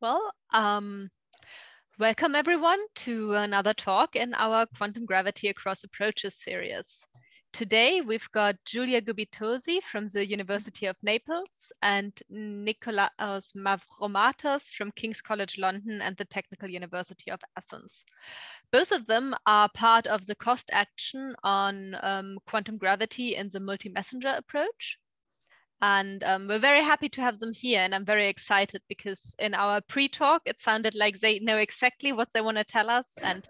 Well, um, welcome everyone to another talk in our Quantum Gravity Across Approaches series. Today we've got Giulia Gubitosi from the University of Naples and Nikolaos Mavromatos from King's College London and the Technical University of Athens. Both of them are part of the cost action on um, quantum gravity in the multi-messenger approach. And um, we're very happy to have them here. And I'm very excited because in our pre-talk, it sounded like they know exactly what they want to tell us and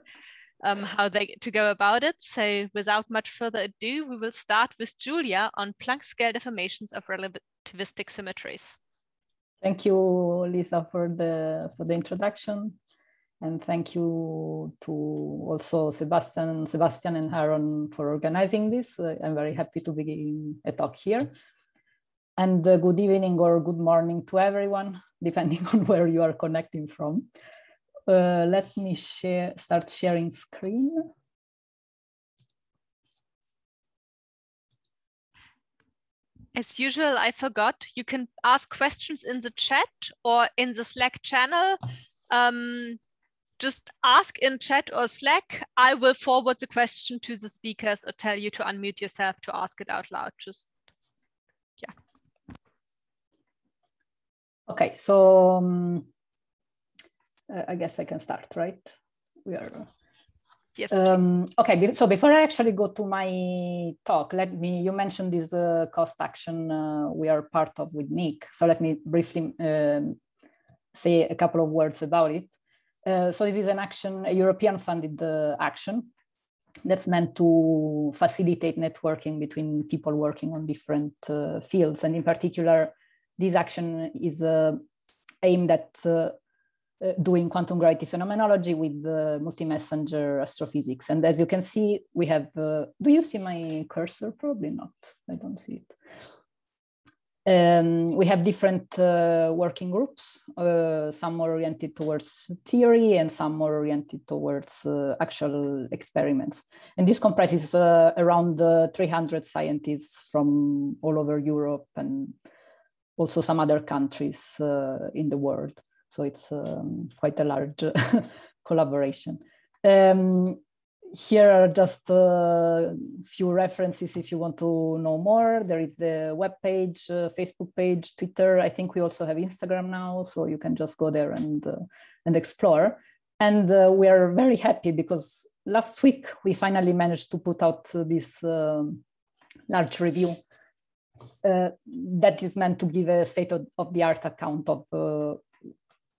um, how they to go about it. So without much further ado, we will start with Giulia on Planck scale deformations of relativistic symmetries. Thank you, Lisa, for the for the introduction. And thank you to also Sebastian, Sebastian and Aaron for organizing this. Uh, I'm very happy to begin a talk here. And uh, good evening or good morning to everyone, depending on where you are connecting from. Uh, let me share, start sharing screen. As usual, I forgot, you can ask questions in the chat or in the Slack channel. Um, just ask in chat or Slack. I will forward the question to the speakers or tell you to unmute yourself to ask it out loud. Just Okay, so um, I guess I can start, right? We are. Yes. Um, okay, so before I actually go to my talk, let me, you mentioned this uh, cost action uh, we are part of with Nick. So let me briefly um, say a couple of words about it. Uh, so this is an action, a European funded uh, action that's meant to facilitate networking between people working on different uh, fields. And in particular, this action is uh, aimed at uh, uh, doing quantum gravity phenomenology with multi-messenger astrophysics. And as you can see, we have, uh, do you see my cursor? Probably not, I don't see it. Um, we have different uh, working groups, uh, some more oriented towards theory and some more oriented towards actual experiments. And this comprises around 300 scientists from all over Europe and also some other countries uh, in the world. So it's um, quite a large collaboration. Um, here are just a few references if you want to know more. There is the web page, uh, Facebook page, Twitter. I think we also have Instagram now, so you can just go there and uh, and explore. And uh, we are very happy because last week we finally managed to put out this um, large review uh, that is meant to give a state of, of the art account of uh,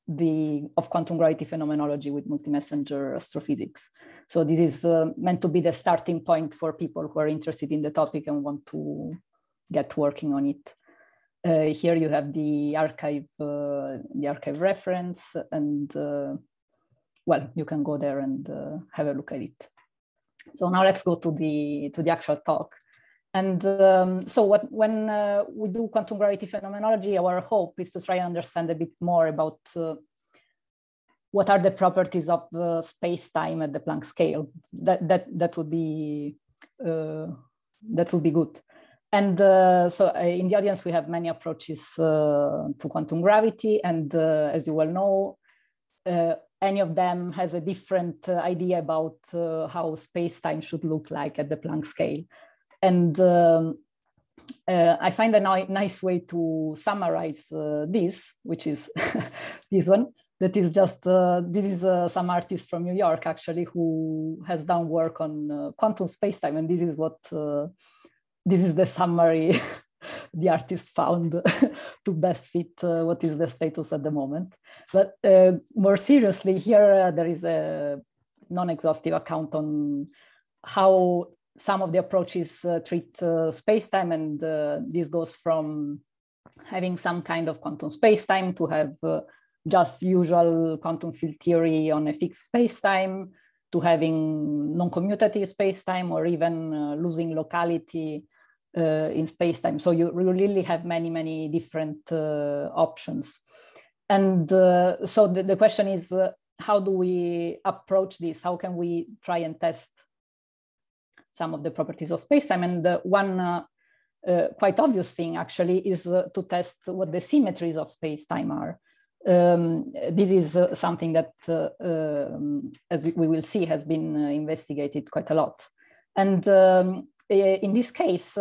the of quantum gravity phenomenology with multi-messenger astrophysics. So this is uh, meant to be the starting point for people who are interested in the topic and want to get working on it. Uh, here you have the arXiv, uh, the arXiv reference, and uh, well, you can go there and have a look at it. So now let's go to the to the actual talk. And um, so what, when uh, we do quantum gravity phenomenology, our hope is to try and understand a bit more about uh, what are the properties of the space-time at the Planck scale. That, that, that would be uh, that would be good. And uh, so uh, in the audience, we have many approaches uh, to quantum gravity. And as you well know, any of them has a different idea about how space-time should look like at the Planck scale. And um, uh, I find a ni nice way to summarize uh, this, which is this one. That is just, uh, this is uh, some artist from New York actually who has done work on uh, quantum spacetime. And this is what, uh, this is the summary the artist found to best fit what is the status at the moment. But more seriously, here there is a non-exhaustive account on how some of the approaches uh, treat uh, space-time and uh, this goes from having some kind of quantum space-time to have uh, just usual quantum field theory on a fixed space-time to having non-commutative space-time or even uh, losing locality uh, in space-time. So you really have many, many different options. And so the, the question is, how do we approach this? How can we try and test some of the properties of spacetime. And the one uh, uh, quite obvious thing actually is uh, to test what the symmetries of spacetime are. Um, this is uh, something that, uh, um, as we will see, has been investigated quite a lot. And um, in this case,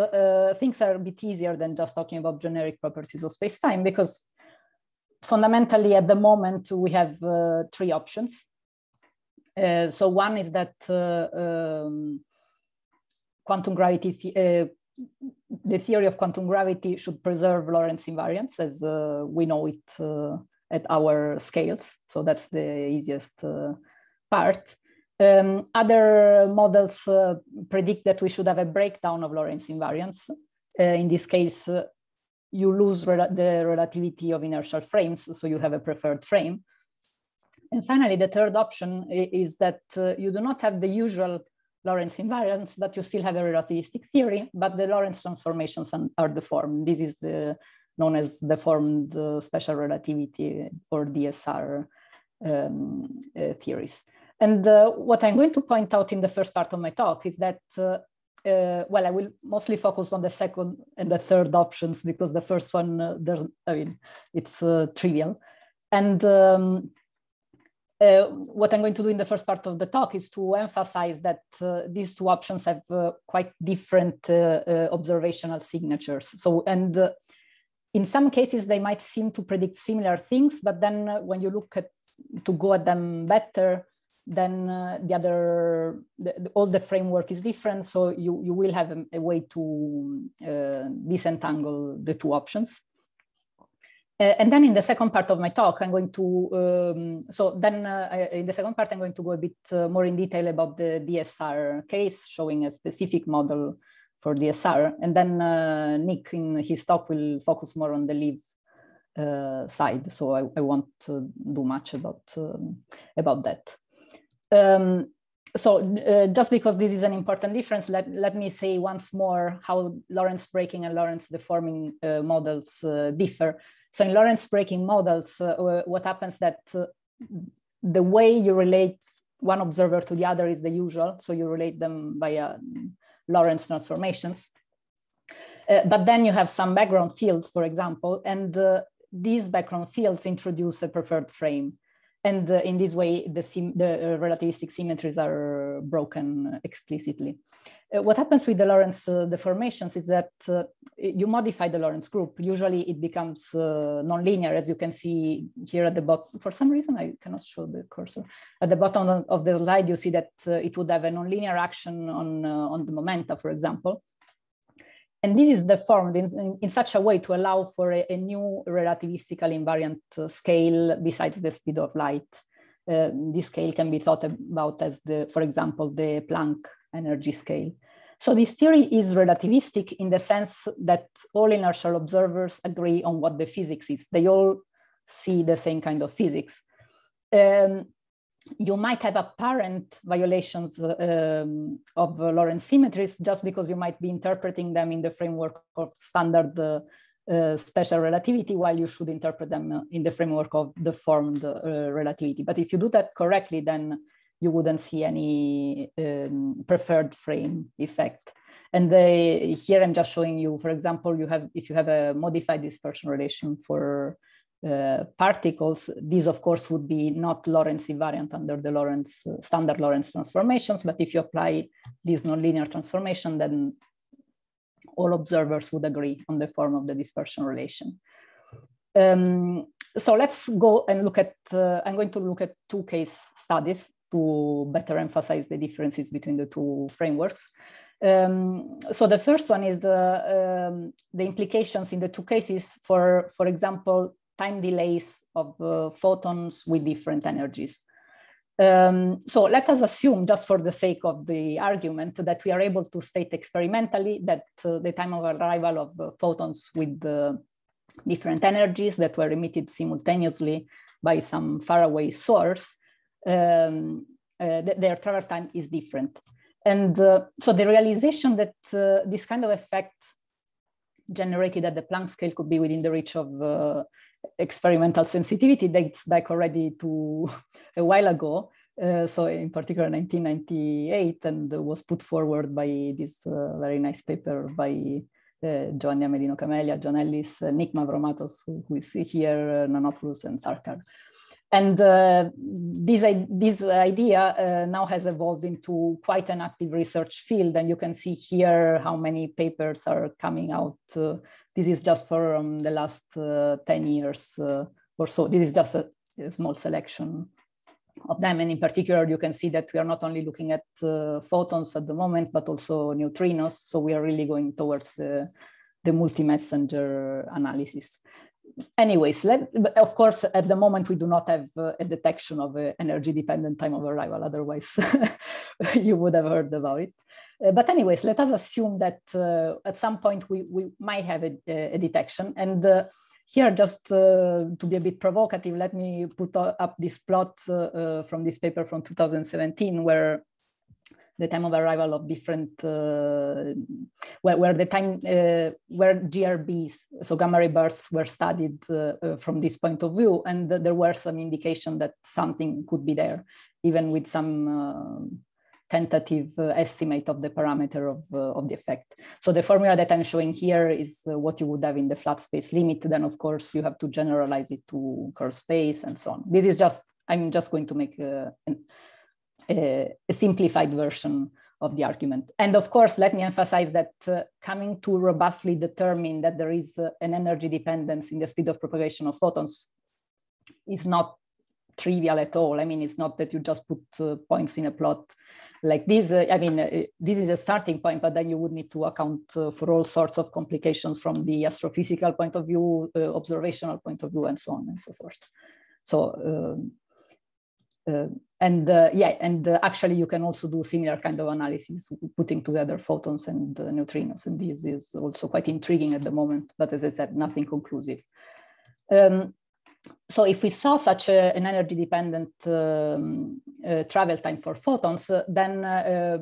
things are a bit easier than just talking about generic properties of space-time because fundamentally at the moment we have three options. So one is that um, quantum gravity, th the theory of quantum gravity should preserve Lorentz invariance as we know it at our scales. So that's the easiest uh, part. Um, other models uh, predict that we should have a breakdown of Lorentz invariance. Uh, in this case, uh, you lose the relativity of inertial frames, so you have a preferred frame. And finally, the third option is that uh, you do not have the usual Lorentz invariance, that you still have a relativistic theory, but the Lorentz transformations are deformed. This is the known as deformed uh, special relativity or DSR um, uh, theories. And uh, what I'm going to point out in the first part of my talk is that, uh, uh, well, I will mostly focus on the second and the third options because the first one, uh, there's, I mean, it's trivial. And um, uh, what I'm going to do in the first part of the talk is to emphasize that uh, these two options have uh, quite different observational signatures. So, and in some cases, they might seem to predict similar things, but then uh, when you look at to go at them better, then uh, the other, the, all the framework is different. So you, you will have a, a way to uh, disentangle the two options. Uh, and then in the second part of my talk, I'm going to, um, so then uh, in the second part, I'm going to go a bit uh, more in detail about the DSR case, showing a specific model for DSR. And then uh, Nick in his talk will focus more on the LIV uh, side. So I, I, won't uh, do much about, um, about that. Um, so uh, just because this is an important difference, let, let me say once more how Lorentz breaking and Lorentz deforming uh, models uh, differ. So in Lorentz breaking models, what happens that the way you relate one observer to the other is the usual. So you relate them by a Lorentz transformations. Uh, but then you have some background fields, for example, and uh, these background fields introduce a preferred frame. And uh, in this way, the, the uh, relativistic symmetries are broken explicitly. Uh, what happens with the Lorentz deformations is that you modify the Lorentz group. Usually it becomes nonlinear, as you can see here at the bottom. For some reason, I cannot show the cursor. At the bottom of the slide, you see that it would have a nonlinear action on, on the momenta, for example. And this is deformed in, in, in, such a way to allow for a, a new relativistically invariant uh, scale besides the speed of light. Uh, this scale can be thought about as the, for example, the Planck energy scale. So this theory is relativistic in the sense that all inertial observers agree on what the physics is. They all see the same kind of physics. Um, you might have apparent violations um, of Lorentz symmetries just because you might be interpreting them in the framework of standard uh, uh, special relativity while you should interpret them uh, in the framework of deformed uh, relativity. But if you do that correctly, then you wouldn't see any um, preferred frame effect. And they, here I'm just showing you, for example, you have if you have a modified dispersion relation for uh, particles, these of course would be not Lorentz invariant under the Lorentz uh, standard Lorentz transformations, but if you apply this nonlinear transformation, then all observers would agree on the form of the dispersion relation. Um, so let's go and look at, uh, I'm going to look at two case studies to better emphasize the differences between the two frameworks. Um, so the first one is uh, um, the implications in the two cases for, for example, time delays of uh, photons with different energies. Um, so let us assume, just for the sake of the argument, that we are able to state experimentally that uh, the time of arrival of uh, photons with uh, different energies that were emitted simultaneously by some faraway source, um, uh, th their travel time is different. And uh, so the realization that uh, this kind of effect generated at the Planck scale could be within the reach of experimental sensitivity dates back already to a while ago. Uh, so in particular 1998 and was put forward by this uh, very nice paper by uh, Giovanni Amelino Camelia, John Ellis, uh, Nick Mavromatos, who, who is here, uh, Nanopoulos and Sarkar. And uh, this, this idea uh, now has evolved into quite an active research field. And you can see here how many papers are coming out. This is just for um, the last uh, 10 years uh, or so. This is just a, a, small selection of them. And in particular, you can see that we are not only looking at uh, photons at the moment, but also neutrinos. So we are really going towards the, the multi-messenger analysis anyways, let, of course, at the moment, we do not have uh, a detection of uh, energy dependent time of arrival. Otherwise, you would have heard about it. Uh, but anyways, let us assume that uh, at some point we, we might have a, a detection. And uh, here, just uh, to be a bit provocative, let me put up this plot from this paper from 2017, where the time of arrival of different, uh, where, where, the time, uh, where GRBs, so gamma ray bursts were studied uh, uh from this point of view. And th there were some indication that something could be there, even with some uh, tentative uh, estimate of the parameter of, of the effect. So the formula that I'm showing here is what you would have in the flat space limit. Then of course you have to generalize it to curve space and so on. This is just, I'm just going to make an, a, a simplified version of the argument. And of course, let me emphasize that uh, coming to robustly determine that there is uh, an energy dependence in the speed of propagation of photons is not trivial at all. I mean, it's not that you just put uh, points in a plot like this. Uh, I mean, uh, this is a starting point, but then you would need to account uh, for all sorts of complications from the astrophysical point of view, observational point of view, and so on and so forth. So um, uh, and uh, yeah, and uh, actually you can also do similar kind of analysis, putting together photons and neutrinos. And this is also quite intriguing at the moment, but as I said, nothing conclusive. Um, so if we saw such a, an energy dependent um, uh, travel time for photons, uh, then uh,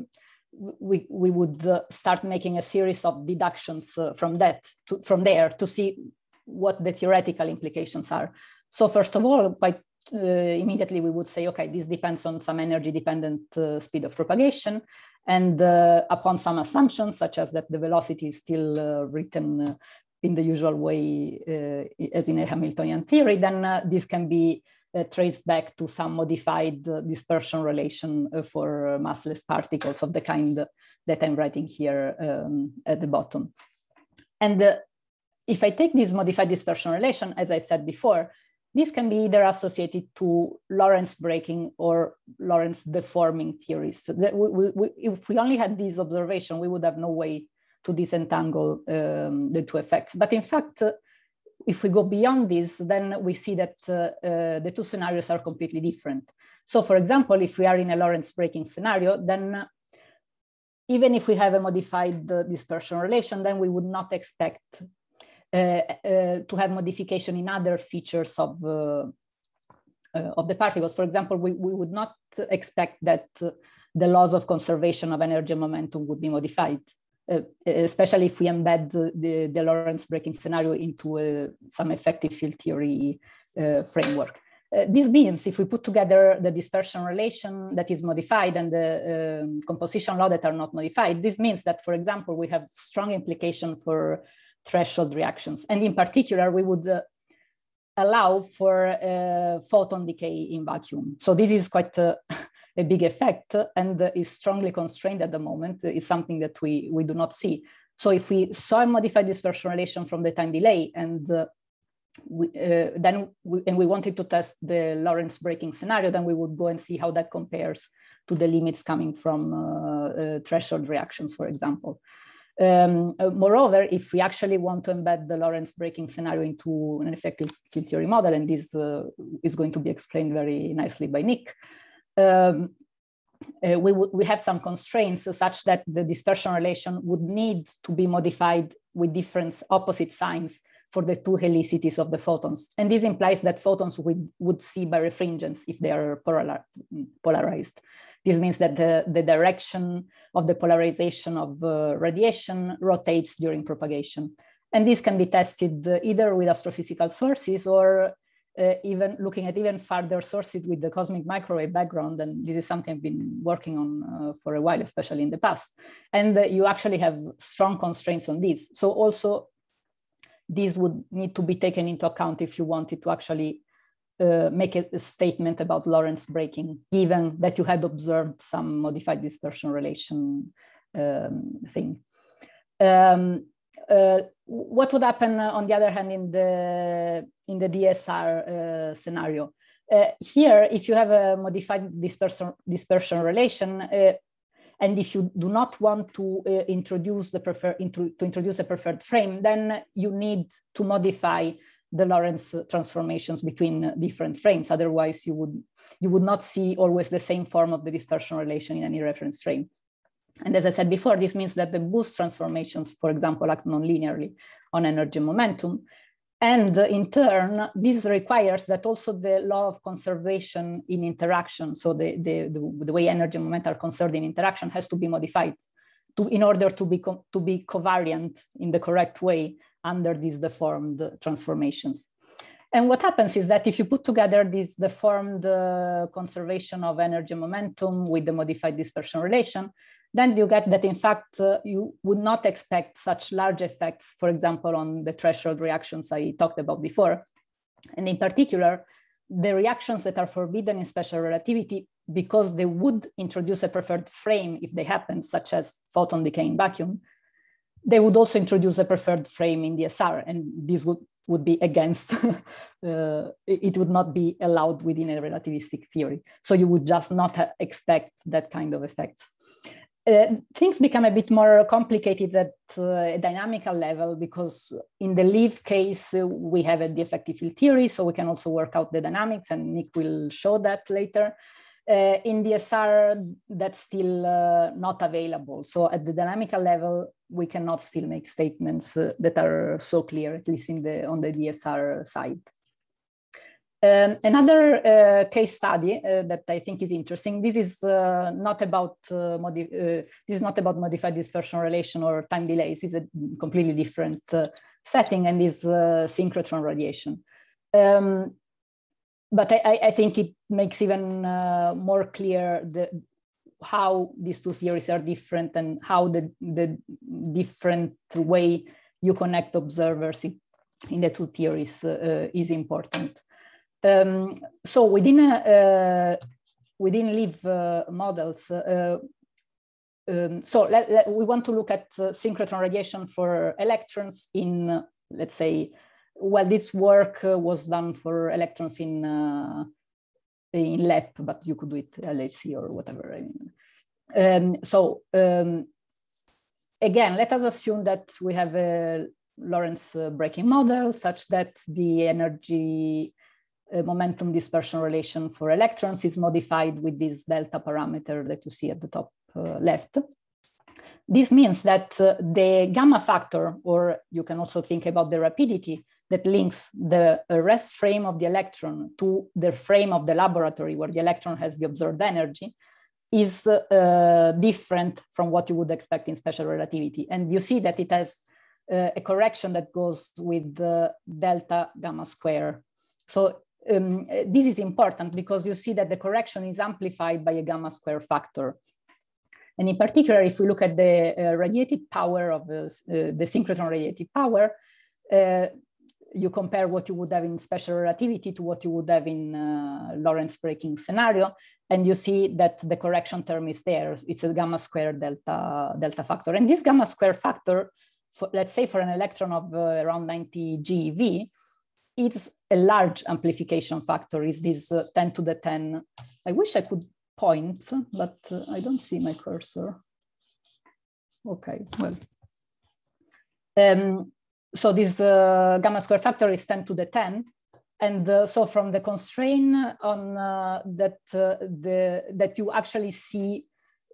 we, we would start making a series of deductions from that, to, from there to see what the theoretical implications are. So first of all, quite uh, immediately we would say, okay, this depends on some energy dependent uh, speed of propagation. And uh, upon some assumptions, such as that the velocity is still written in the usual way as in a Hamiltonian theory, then this can be uh, traced back to some modified uh, dispersion relation uh, for massless particles of the kind that I'm writing here um, at the bottom. And if I take this modified dispersion relation, as I said before, this can be either associated to Lorentz breaking or Lorentz deforming theories. So We, we, if we only had this observation, we would have no way to disentangle um, the two effects. But in fact, uh, if we go beyond this, then we see that uh, uh, the two scenarios are completely different. So for example, if we are in a Lorentz breaking scenario, then even if we have a modified uh, dispersion relation, then we would not expect uh, uh, to have modification in other features of uh, of the particles. For example, we, we would not expect that the laws of conservation of energy and momentum would be modified. Uh, especially if we embed the, the Lorentz breaking scenario into uh, some effective field theory uh, framework. this means if we put together the dispersion relation that is modified and the um, composition law that are not modified, this means that, for example, we have strong implication for threshold reactions. And in particular, we would uh, allow for uh, photon decay in vacuum. So this is quite a, big effect and is strongly constrained at the moment. is something that we, we do not see. So if we saw a modified dispersion relation from the time delay and uh, we, uh, then we, and we wanted to test the Lorentz breaking scenario, then we would go and see how that compares to the limits coming from uh, uh, threshold reactions, for example. Um, uh, moreover, if we actually want to embed the Lorentz breaking scenario into an effective field theory model, and this uh, is going to be explained very nicely by Nick, um, uh, we, we have some constraints such that the dispersion relation would need to be modified with different opposite signs for the two helicities of the photons. And this implies that photons would, would see birefringence if they are polar, polarized. This means that the, the direction of the polarization of uh, radiation rotates during propagation. And this can be tested either with astrophysical sources or uh, even looking at even farther sources with the cosmic microwave background. And this is something I've been working on uh, for a while, especially in the past. And uh, you actually have strong constraints on this. So also this would need to be taken into account if you wanted to actually uh, make a, a, statement about Lorentz breaking, given that you had observed some modified dispersion relation um, thing. Um, what would happen uh, on the other hand in the in the DSR uh, scenario? Uh, here, if you have a modified dispersion dispersion relation, uh, and if you do not want to uh, introduce the prefer into, to introduce a preferred frame, then you need to modify the Lorentz transformations between different frames. Otherwise, you would you would not see always the same form of the dispersion relation in any reference frame. And as I said before, this means that the boost transformations, for example, act non-linearly on energy momentum. And in turn, this requires that also the law of conservation in interaction, so the, the, the, the way energy and momentum are conserved in interaction has to be modified to, in order to be, to be covariant in the correct way under these deformed transformations. And what happens is that if you put together this deformed uh, conservation of energy momentum with the modified dispersion relation, then you get that in fact uh, you would not expect such large effects, for example, on the threshold reactions I talked about before. And in particular, the reactions that are forbidden in special relativity because they would introduce a preferred frame if they happen, such as photon decay in vacuum, they would also introduce a preferred frame in DSR, and this would, would be against, uh, it would not be allowed within a relativistic theory. So you would just not expect that kind of effects. Uh, things become a bit more complicated at uh, a dynamical level because in the LIV case, uh, we have a effective field theory, so we can also work out the dynamics and Nick will show that later. Uh, in DSR, that's still uh, not available. So at the dynamical level, we cannot still make statements that are so clear, at least in the, on the DSR side. Um, another uh, case study uh, that I think is interesting. This is uh, not about uh, uh, this is not about modified dispersion relation or time delays. It's a completely different uh, setting and is synchrotron radiation. Um, but I, I, think it makes even more clear the, how these two theories are different and how the, the different way you connect observers in the two theories is important. Um, so within uh, within LIV uh, models, uh, um, so let, let, we want to look at uh, synchrotron radiation for electrons in, let's say, well, this work uh, was done for electrons in uh, in LEP, but you could do it LHC or whatever. I mean. Um, so um, again, let us assume that we have a Lorentz breaking model such that the energy momentum dispersion relation for electrons is modified with this delta parameter that you see at the top uh, left. This means that uh, the gamma factor, or you can also think about the rapidity that links the rest frame of the electron to the frame of the laboratory where the electron has the observed energy, is uh, different from what you would expect in special relativity. And you see that it has uh, a correction that goes with the delta gamma square. So um, this is important because you see that the correction is amplified by a gamma square factor. And in particular, if we look at the uh, radiated power of the, uh, the synchrotron radiated power, uh, you compare what you would have in special relativity to what you would have in uh, Lorentz breaking scenario, and you see that the correction term is there. It's a gamma square delta, delta factor. And this gamma square factor, for, let's say for an electron of uh, around 90 GeV, it's a large amplification factor is this uh, 10 to the 10. I wish I could point, but uh, I don't see my cursor. Okay, well. Um, so this uh, gamma square factor is 10 to the 10. And uh, so from the constraint on uh, that, uh, the, that you actually see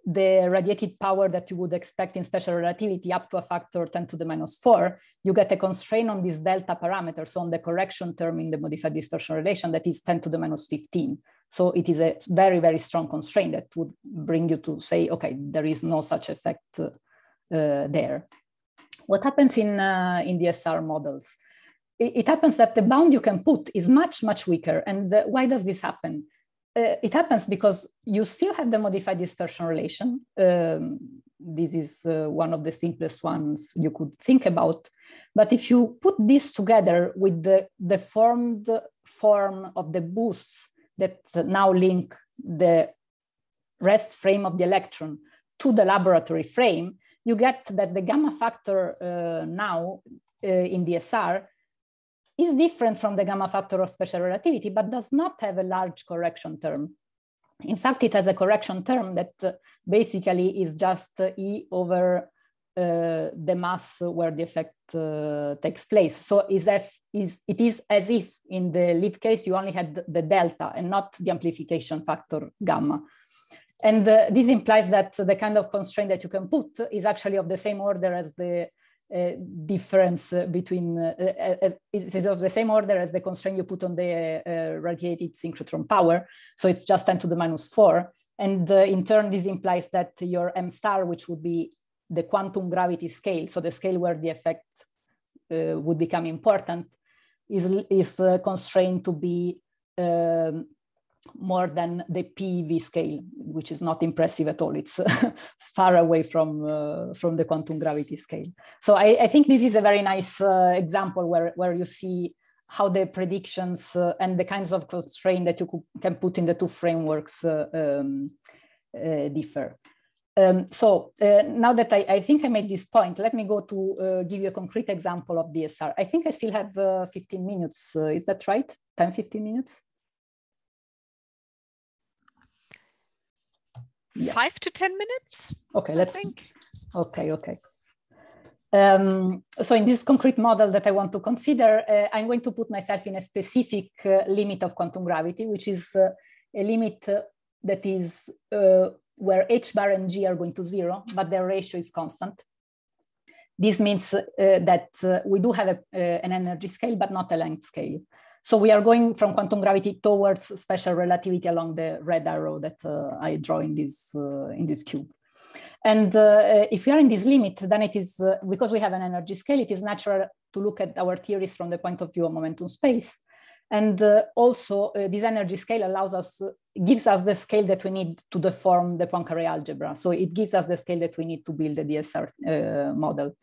the radiated power that you would expect in special relativity up to a factor 10 to the minus 4, you get a constraint on this delta parameter, so on the correction term in the modified dispersion relation that is 10 to the minus 15. So it is a very, very strong constraint that would bring you to say, okay, there is no such effect uh, there. What happens in, uh, in DSR models? it, it, happens that the bound you can put is much, much weaker. And the, why does this happen? Uh, it happens because you still have the modified dispersion relation. Um, this is uh, one of the simplest ones you could think about. But if you put this together with the deformed form of the boosts that now link the rest frame of the electron to the laboratory frame, you get that the gamma factor uh, now uh, in DSR is different from the gamma factor of special relativity, but does not have a large correction term. In fact, it has a correction term that uh, basically is just uh, E over uh, the mass where the effect uh, takes place. So is F is it is as if in the Liv case you only had the delta and not the amplification factor gamma. And uh, this implies that the kind of constraint that you can put is actually of the same order as the difference between, uh, uh, it is of the same order as the constraint you put on the radiated synchrotron power. So it's just 10 to the minus four. And in turn, this implies that your M star, which would be the quantum gravity scale, so the scale where the effect would become important, is, is constrained to be um, more than the PeV scale, which is not impressive at all. It's far away from, uh, from the quantum gravity scale. So I, I, think this is a very nice uh, example where, where you see how the predictions uh, and the kinds of constraint that you could, can put in the two frameworks uh, um, uh, differ. Um, so uh, now that I, I, think I made this point, let me go to give you a concrete example of DSR. I think I still have 15 minutes. is that right? 10, 15 minutes? Yes. five to 10 minutes. Okay, let's think. Okay, okay. Um, so in this concrete model that I want to consider, uh, I'm going to put myself in a specific uh, limit of quantum gravity, which is uh, a limit uh, that is uh, where h bar and g are going to zero, but their ratio is constant. This means uh, that we do have a, an energy scale, but not a length scale. So we are going from quantum gravity towards special relativity along the red arrow that uh, I draw in this, uh, in this cube. And uh, if we are in this limit, then it is, uh, because we have an energy scale, it is natural to look at our theories from the point of view of momentum space. And uh, also uh, this energy scale allows us, gives us the scale that we need to deform the Poincare algebra. So it gives us the scale that we need to build the DSR model.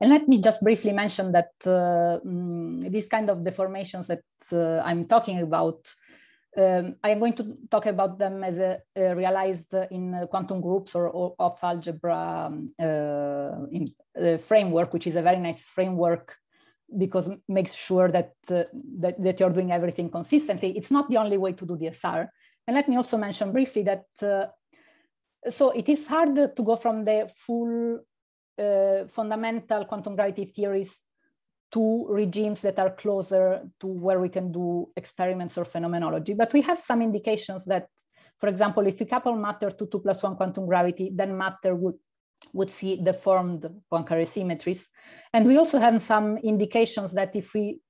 And let me just briefly mention that uh, mm, these kind of deformations that uh, I'm talking about, um, I'm going to talk about them as a, a realized in quantum groups or, or Hopf algebra um, uh, in, uh, framework, which is a very nice framework because makes sure that, uh, that, that you're doing everything consistently. It's not the only way to do DSR. And let me also mention briefly that uh, so it is hard to go from the full uh, fundamental quantum gravity theories to regimes that are closer to where we can do experiments or phenomenology. But we have some indications that, for example, if we couple matter to 2 plus 1 quantum gravity, then matter would, would see deformed Poincare symmetries. And we also have some indications that if we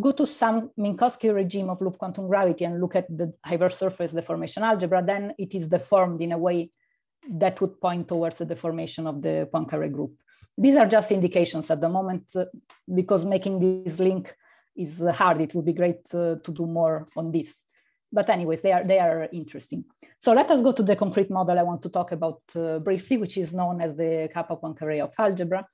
go to some Minkowski regime of loop quantum gravity and look at the hypersurface deformation algebra, then it is deformed in a way that would point towards the formation of the Poincare group. These are just indications at the moment uh, because making this link is hard. It would be great uh, to do more on this. But anyways, they are, they are interesting. So let us go to the concrete model I want to talk about uh, briefly, which is known as the kappa Poincare Hopf algebra.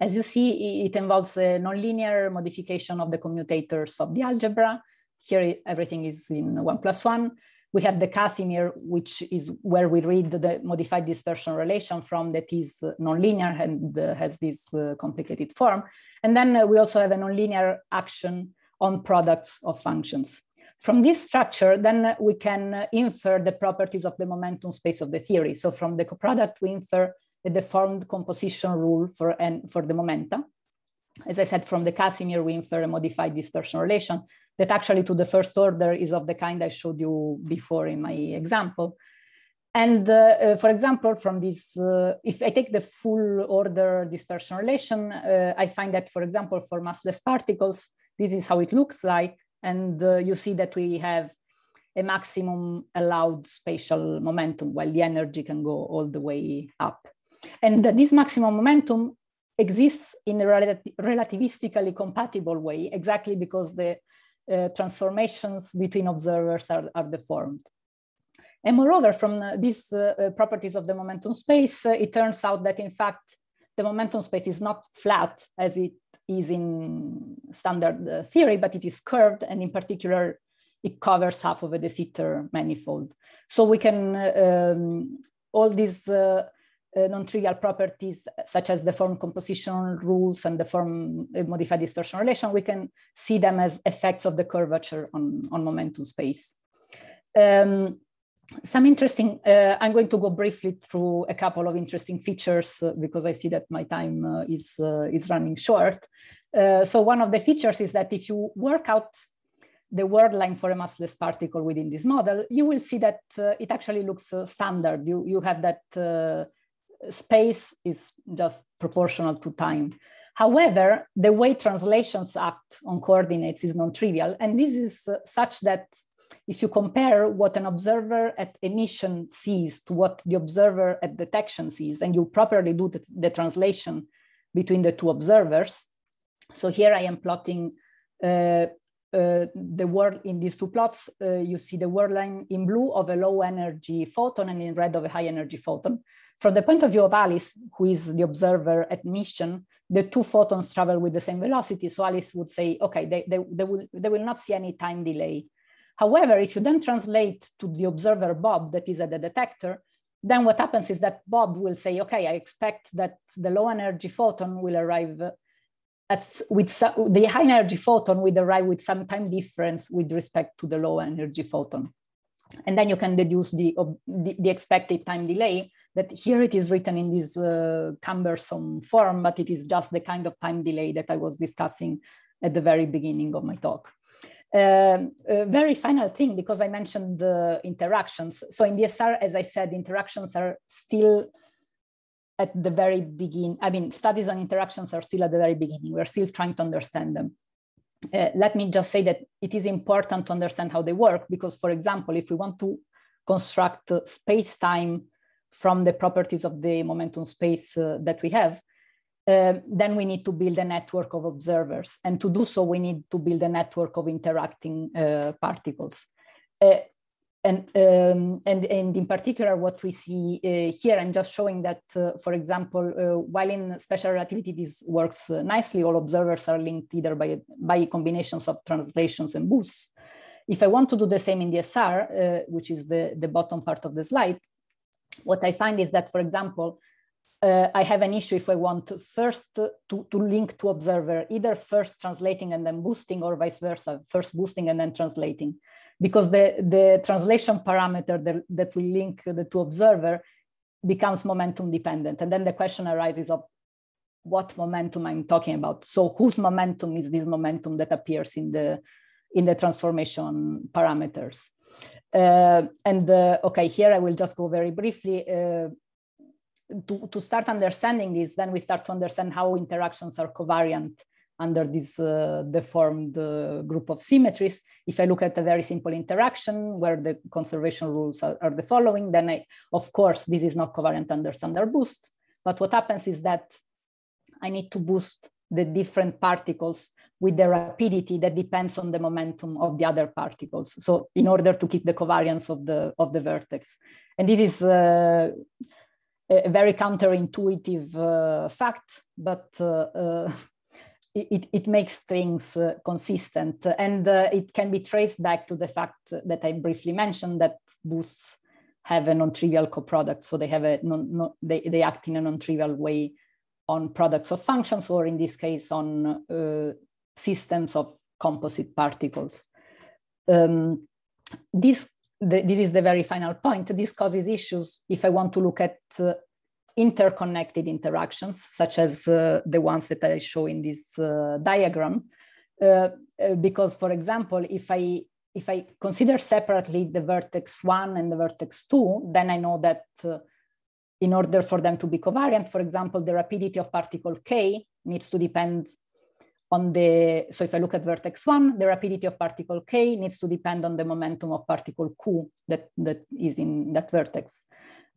As you see, it involves a nonlinear modification of the commutators of the algebra. Here, everything is in one plus one. We have the Casimir, which is where we read the modified dispersion relation from that is nonlinear and has this uh, complicated form. And then uh, we also have a nonlinear action on products of functions. From this structure, then we can infer the properties of the momentum space of the theory. So from the coproduct, we infer a deformed composition rule for, n, for the momenta. As I said, from the Casimir, we infer a modified dispersion relation that actually to the first order is of the kind I showed you before in my example. And uh, uh, for example, from this, uh, if I take the full order dispersion relation, uh, I find that, for example, for massless particles, this is how it looks like. And uh, you see that we have a maximum allowed spatial momentum while the energy can go all the way up. And this maximum momentum exists in a rel relativistically compatible way, exactly because the uh, transformations between observers are, are deformed. And moreover, from uh, these uh, uh properties of the momentum space, it turns out that in fact, the momentum space is not flat as it is in standard theory, but it is curved. And in particular, it covers half of a de Sitter manifold. So we can, um, all these uh, non-trivial properties such as the form composition rules and the form uh, modified dispersion relation, we can see them as effects of the curvature on, on momentum space. Um, some interesting, uh, I'm going to go briefly through a couple of interesting features uh, because I see that my time uh, is, uh, is running short. so one of the features is that if you work out the world line for a massless particle within this model, you will see that it actually looks standard. You, you have that space is just proportional to time. However, the way translations act on coordinates is non-trivial. And this is uh, such that if you compare what an observer at emission sees to what the observer at detection sees, and you properly do the, the translation between the two observers. So here I am plotting uh, uh, the world in these two plots, uh, you see the world line in blue of a low energy photon and in red of a high energy photon. From the point of view of Alice, who is the observer at mission, the two photons travel with the same velocity. So Alice would say, okay, they, they, they, will, they will not see any time delay. However, if you then translate to the observer Bob that is at the detector, then what happens is that Bob will say, okay, I expect that the low energy photon will arrive at, with the high energy photon will arrive with some time difference with respect to the low energy photon. And then you can deduce the, the, the expected time delay that here it is written in this uh, cumbersome form, but it is just the kind of time delay that I was discussing at the very beginning of my talk. Um, a very final thing, because I mentioned the interactions. So in DSR, as I said, interactions are still at the very beginning. I mean, studies on interactions are still at the very beginning. We're still trying to understand them. Uh, let me just say that it is important to understand how they work because, for example, if we want to construct uh, space-time from the properties of the momentum space uh, that we have, uh, then we need to build a network of observers. And to do so, we need to build a network of interacting uh, particles. And, um, and, and in particular, what we see uh, here, I'm just showing that, uh, for example, uh, while in special relativity this works uh, nicely, all observers are linked either by, by combinations of translations and boosts. If I want to do the same in DSR, uh, which is the, the bottom part of the slide, what I find is that, for example, uh, I have an issue if I want first to, to link to observer, either first translating and then boosting or vice versa, first boosting and then translating because the, the translation parameter that, that will link the two observer becomes momentum dependent. And then the question arises of what momentum I'm talking about. So whose momentum is this momentum that appears in the, in the transformation parameters? Uh, and uh, okay, here I will just go very briefly. Uh, to, to start understanding this, then we start to understand how interactions are covariant under this uh, deformed uh, group of symmetries. If I look at a very simple interaction where the conservation rules are, are, the following, then I, of course, this is not covariant under standard boost. But what happens is that I need to boost the different particles with the rapidity that depends on the momentum of the other particles. So in order to keep the covariance of the, of the vertex. And this is uh, a very counterintuitive uh, fact, but uh, uh it, it makes things uh, consistent and uh, it can be traced back to the fact that I briefly mentioned that boosts have a non-trivial coproduct. So they have a non, non, they, they act in a non-trivial way on products of functions, or in this case on uh, systems of composite particles. Um, this, the, this is the very final point. This causes issues if I want to look at uh, interconnected interactions, such as uh, the ones that I show in this uh, diagram. Uh, because, for example, if I if I consider separately the vertex one and the vertex two, then I know that uh, in order for them to be covariant, for example, the rapidity of particle k needs to depend on the, so if I look at vertex one, the rapidity of particle k needs to depend on the momentum of particle q that, that is in that vertex.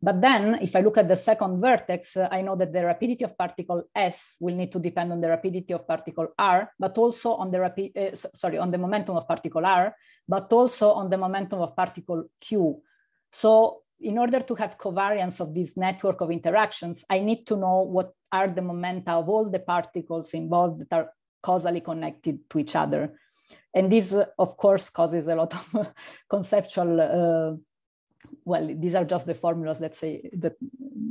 But then if I look at the second vertex, I know that the rapidity of particle S will need to depend on the rapidity of particle R, but also on the rapid, uh, sorry, on the momentum of particle R, but also on the momentum of particle Q. So in order to have covariance of this network of interactions, I need to know what are the momenta of all the particles involved that are causally connected to each other. And this, of course, causes a lot of conceptual uh, well, these are just the formulas that say that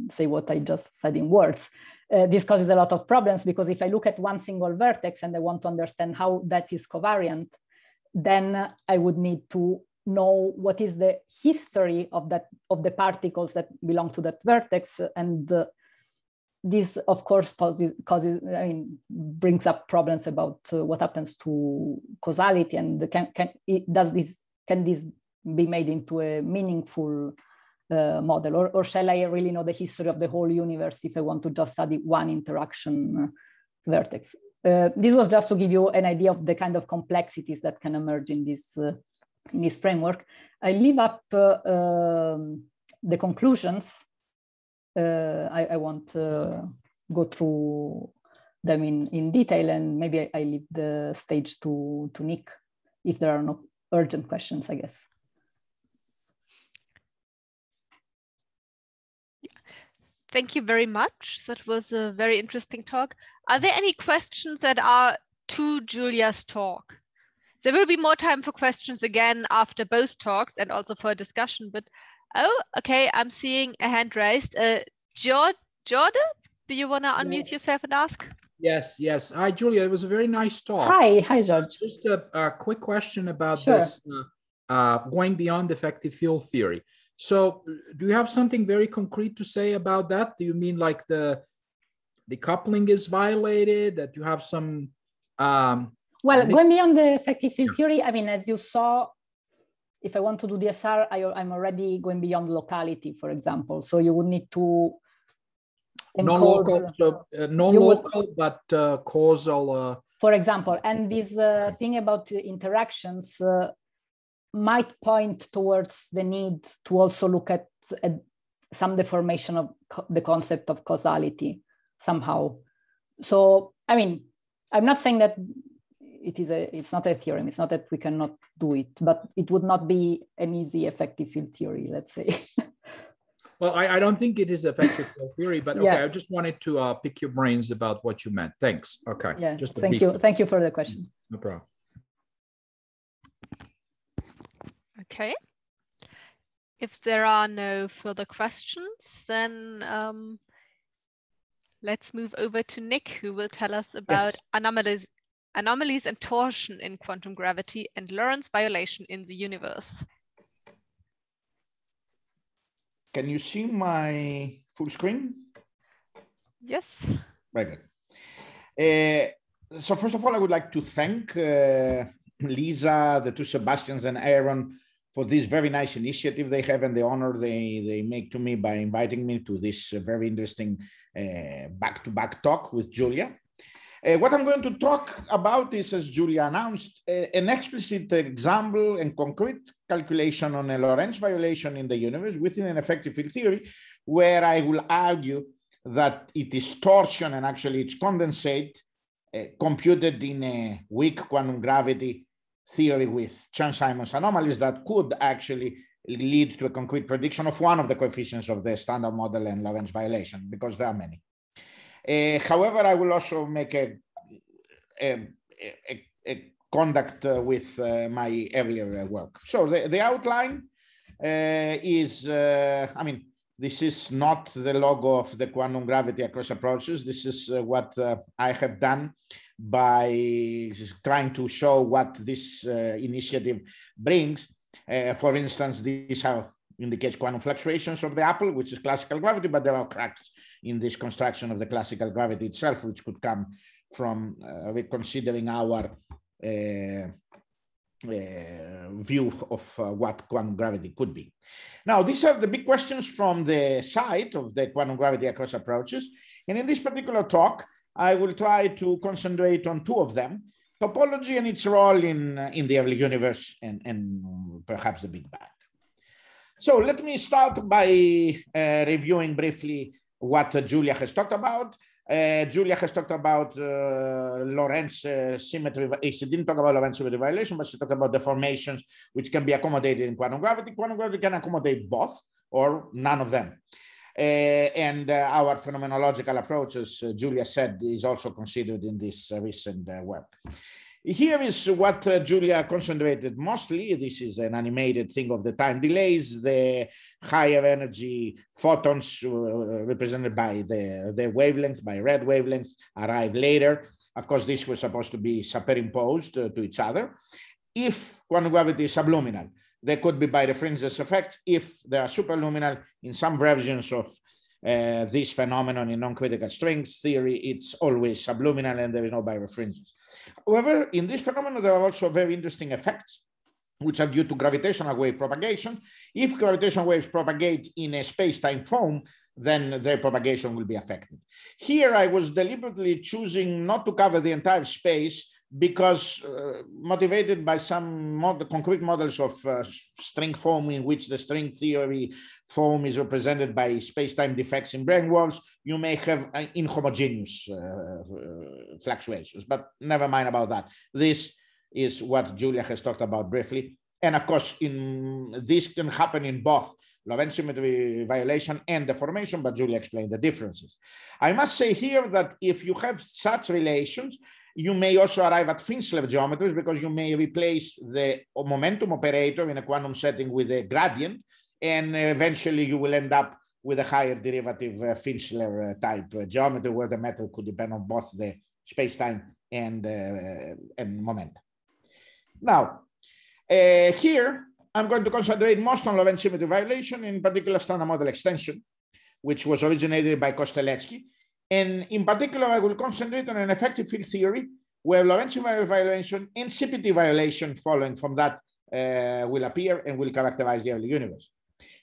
say what I just said in words. Uh, this causes a lot of problems because if I look at one single vertex and I want to understand how that is covariant, then I would need to know what is the history of that of the particles that belong to that vertex and uh, this of course causes, causes I mean brings up problems about uh, what happens to causality and can, can it, does this can this be made into a meaningful uh, model or, or shall I really know the history of the whole universe if I want to just study one interaction vertex? Uh, this was just to give you an idea of the kind of complexities that can emerge in this, uh, in this framework. I leave up uh, um, the conclusions. Uh, I, I, won't uh, go through them in, in detail and maybe I, I leave the stage to, to Nick if there are no urgent questions, I guess. Thank you very much. That was a very interesting talk. Are there any questions that are to Giulia's talk? There will be more time for questions again after both talks and also for a discussion. But oh, okay, I'm seeing a hand raised. Uh, Jordan, do you want to unmute yeah. yourself and ask? Yes, yes. Hi, Giulia. It was a very nice talk. Hi, hi, George. Just a, a quick question about sure. this uh, uh, going beyond effective field theory. So do you have something very concrete to say about that? Do you mean like the the coupling is violated, that you have some um, well, going beyond the effective field theory, I mean, as you saw, if I want to do DSR, I, am already going beyond locality, for example. So you would need to non-local, so, uh, non-local, would, but uh, causal. Uh, for example, and this uh, thing about interactions, uh, might point towards the need to also look at, at some deformation of co the concept of causality somehow. So, I mean, I'm not saying that it is a, it's not a theorem. It's not that we cannot do it, but it would not be an easy effective field theory, let's say. well, I, I, don't think it is effective field theory, but okay, yeah. I just wanted to uh, pick your brains about what you meant. Thanks. Okay. Yeah. Just thank you. Thank you for the question. No problem. Okay. If there are no further questions, then um, let's move over to Nick, who will tell us about yes. anomalies, anomalies and torsion in quantum gravity and Lorentz violation in the universe. Can you see my full screen? Yes. Very good. Uh, so first of all, I would like to thank uh, Lisa, the two Sebastians, and Aaron for this very nice initiative they have and the honor they, they make to me by inviting me to this uh, very interesting uh, back-to-back -back talk with Giulia. Uh, what I'm going to talk about is, as Giulia announced, uh, an explicit example and concrete calculation on a Lorentz violation in the universe within an effective field theory, where I will argue that it is torsion and actually it's condensate uh, computed in a weak quantum gravity theory with Chern-Simons anomalies that could actually lead to a concrete prediction of one of the coefficients of the standard model and Lorentz violation, because there are many. Uh, however, I will also make a, a, a, a conduct uh, with uh, my earlier work. So the, the outline uh, is, uh, I mean, this is not the logo of the quantum gravity across approaches. This is uh, what I have done by trying to show what this uh, initiative brings. Uh, for instance, these are indicates quantum fluctuations of the apple, which is classical gravity, but there are cracks in this construction of the classical gravity itself, which could come from uh, reconsidering our uh, uh, view of uh, what quantum gravity could be. Now, these are the big questions from the side of the quantum gravity across approaches. And in this particular talk, I will try to concentrate on two of them, topology and its role in, in the early universe and, and perhaps the Big Bang. So let me start by uh, reviewing briefly what uh, Giulia has talked about. Uh, Giulia has talked about uh, Lorentz uh, symmetry. She didn't talk about Lorentz symmetry violation, but she talked about deformations which can be accommodated in quantum gravity. Quantum gravity can accommodate both or none of them. Uh, and uh, our phenomenological approach, as uh, Giulia said, is also considered in this recent work. Here is what uh, Giulia concentrated mostly. This is an animated thing of the time delays, the higher energy photons uh, represented by the, the wavelength, by red wavelength, arrive later. Of course, this was supposed to be superimposed uh, to each other. If quantum gravity is subluminal, they could be by the birefringence effects. If they are superluminal, in some versions of uh, this phenomenon in non-critical strings theory, it's always subluminal and there is no birefringence. However, in this phenomenon, there are also very interesting effects which are due to gravitational wave propagation. If gravitational waves propagate in a space-time foam, then their propagation will be affected. Here, I was deliberately choosing not to cover the entire space because uh, motivated by some mod concrete models of uh, string foam in which the string theory foam is represented by space-time defects in brane walls, you may have uh, inhomogeneous uh, uh, fluctuations, but never mind about that. This is what Giulia has talked about briefly. And of course, in this can happen in both Lorentz symmetry violation and deformation, but Giulia explained the differences. I must say here that if you have such relations, you may also arrive at Finsler geometries because you may replace the momentum operator in a quantum setting with a gradient, and eventually you will end up with a higher derivative uh, Finsler uh, type uh, geometry where the method could depend on both the space-time and, uh, and momentum. Now, uh, here I'm going to concentrate most on Lorentz symmetry violation, in particular standard model extension, which was originated by Kostelecky and in particular, I will concentrate on an effective field theory where Lorentz violation and CPT violation following from that uh, will appear and will characterize the early universe.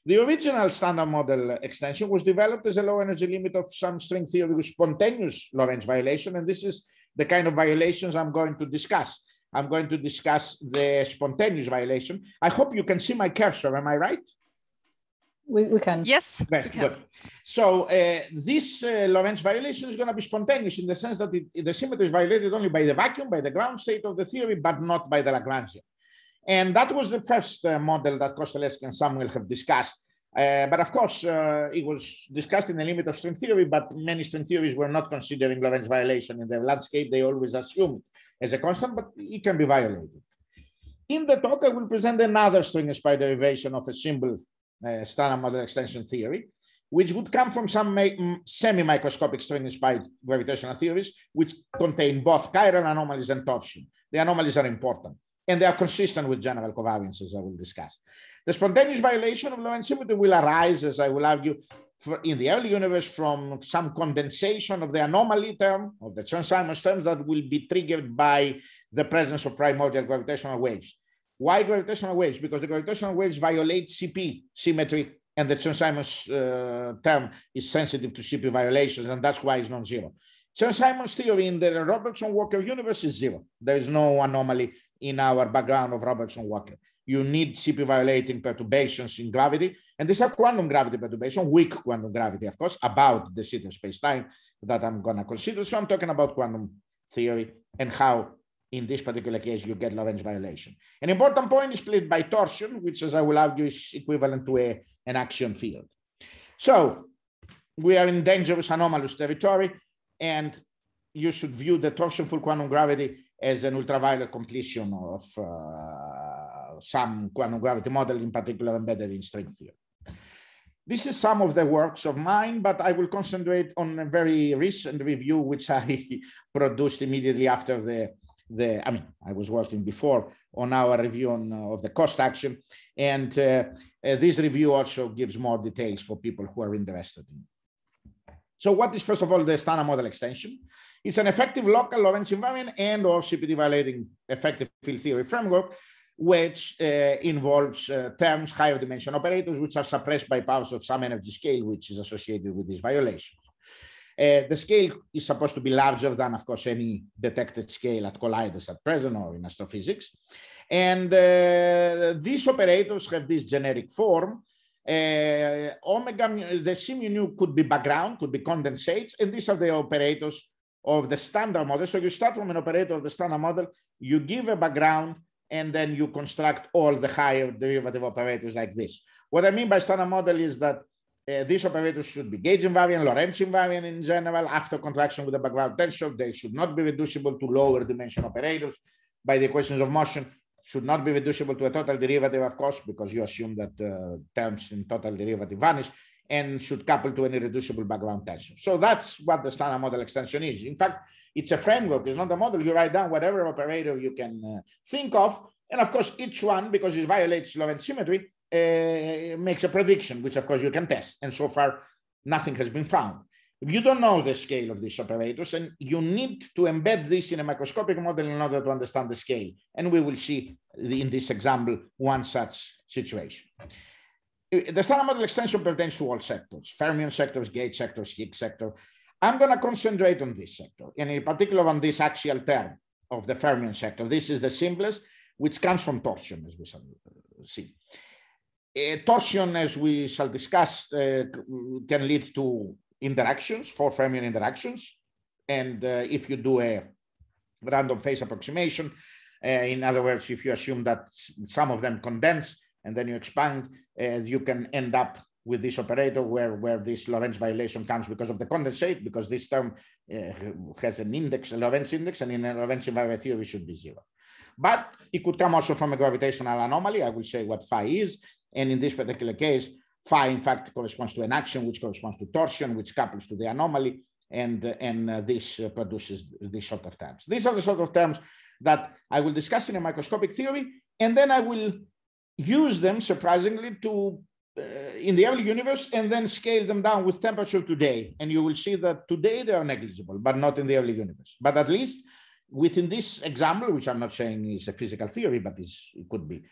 The original standard model extension was developed as a low energy limit of some string theory with spontaneous Lorentz violation. And this is the kind of violations I'm going to discuss. I'm going to discuss the spontaneous violation. I hope you can see my cursor. Am I right? We, we can. Yes. Very good. So uh, this uh, Lorentz violation is going to be spontaneous in the sense that it, the symmetry is violated only by the vacuum, by the ground state of the theory, but not by the Lagrangian. And that was the first uh, model that Kostelecky and Samuel have discussed. Uh, but of course, uh, it was discussed in the limit of string theory, but many string theories were not considering Lorentz violation in the landscape. They always assumed as a constant, but it can be violated. In the talk, I will present another string-inspired derivation of a symbol Uh, standard model extension theory, which would come from some semi-microscopic string-inspired gravitational theories, which contain both chiral anomalies and torsion. The anomalies are important, and they are consistent with general covariances I will discuss. The spontaneous violation of Lorentz symmetry will arise, as I will argue, in the early universe from some condensation of the anomaly term, of the Chern-Simons term that will be triggered by the presence of primordial gravitational waves. Why gravitational waves? Because the gravitational waves violate CP symmetry and the Chern-Simons uh, term is sensitive to CP violations and that's why it's non-zero. Chern-Simons theory in the Robertson-Walker universe is zero. There is no anomaly in our background of Robertson-Walker. You need CP violating perturbations in gravity, and these are quantum gravity perturbation, weak quantum gravity, of course, about the sheet of space-time that I'm gonna consider. So I'm talking about quantum theory and how in this particular case, you get Lorentz violation. An important point is split by torsion, which, as I will argue, is equivalent to a, an axion field. So we are in dangerous anomalous territory, and you should view the torsion torsionful quantum gravity as an ultraviolet completion of uh, some quantum gravity model, in particular embedded in string theory. This is some of the works of mine, but I will concentrate on a very recent review, which I produced immediately after the the, I mean, I was working before on our review on, uh, of the COST Action. And uh, uh, this review also gives more details for people who are interested in. So what is, first of all, the standard model extension? It's an effective local Lorentz invariant and or CPT violating effective field theory framework, which uh, involves uh, terms, higher dimension operators, which are suppressed by powers of some energy scale, which is associated with these violations. Uh, the scale is supposed to be larger than, of course, any detected scale at colliders at present or in astrophysics. And uh, these operators have this generic form. Uh, omega, the CMU nu could be background, could be condensates, and these are the operators of the standard model. So you start from an operator of the standard model, you give a background, and then you construct all the higher derivative operators like this. What I mean by standard model is that uh, these operators should be gauge invariant, Lorentz invariant in general. After contraction with the background tensor, they should not be reducible to lower dimension operators by the equations of motion. Should not be reducible to a total derivative, of course, because you assume that uh, terms in total derivative vanish and should couple to any reducible background tensor. So that's what the standard model extension is. In fact, it's a framework, it's not a model. You write down whatever operator you can uh, think of. And of course, each one, because it violates Lorentz symmetry, Uh, makes a prediction, which of course you can test. And so far, nothing has been found. You don't know the scale of these operators, and you need to embed this in a microscopic model in order to understand the scale. And we will see in this example one such situation. Uh, the standard model extension pertains to all sectors, fermion sectors, gauge sectors, Higgs sector. I'm going to concentrate on this sector, and in particular on this axial term of the fermion sector. This is the simplest, which comes from torsion, as we shall see. Torsion, as we shall discuss, can lead to interactions, four fermion interactions. And uh, if you do a random phase approximation, uh, in other words, if you assume that some of them condense and then you expand, uh, you can end up with this operator where, where this Lorentz violation comes because of the condensate, because this term uh, has an index, a Lorentz index, and in a Lorentz invariant theory should be zero. But it could come also from a gravitational anomaly. I will say what phi is. And in this particular case, phi in fact corresponds to an axion which corresponds to torsion, which couples to the anomaly. And, and uh, this uh, produces this sort of terms. These are the sort of terms that I will discuss in a microscopic theory. And then I will use them surprisingly to uh, in the early universe and then scale them down with temperature today. And you will see that today they are negligible, but not in the early universe. But at least within this example, which I'm not saying is a physical theory, but it could be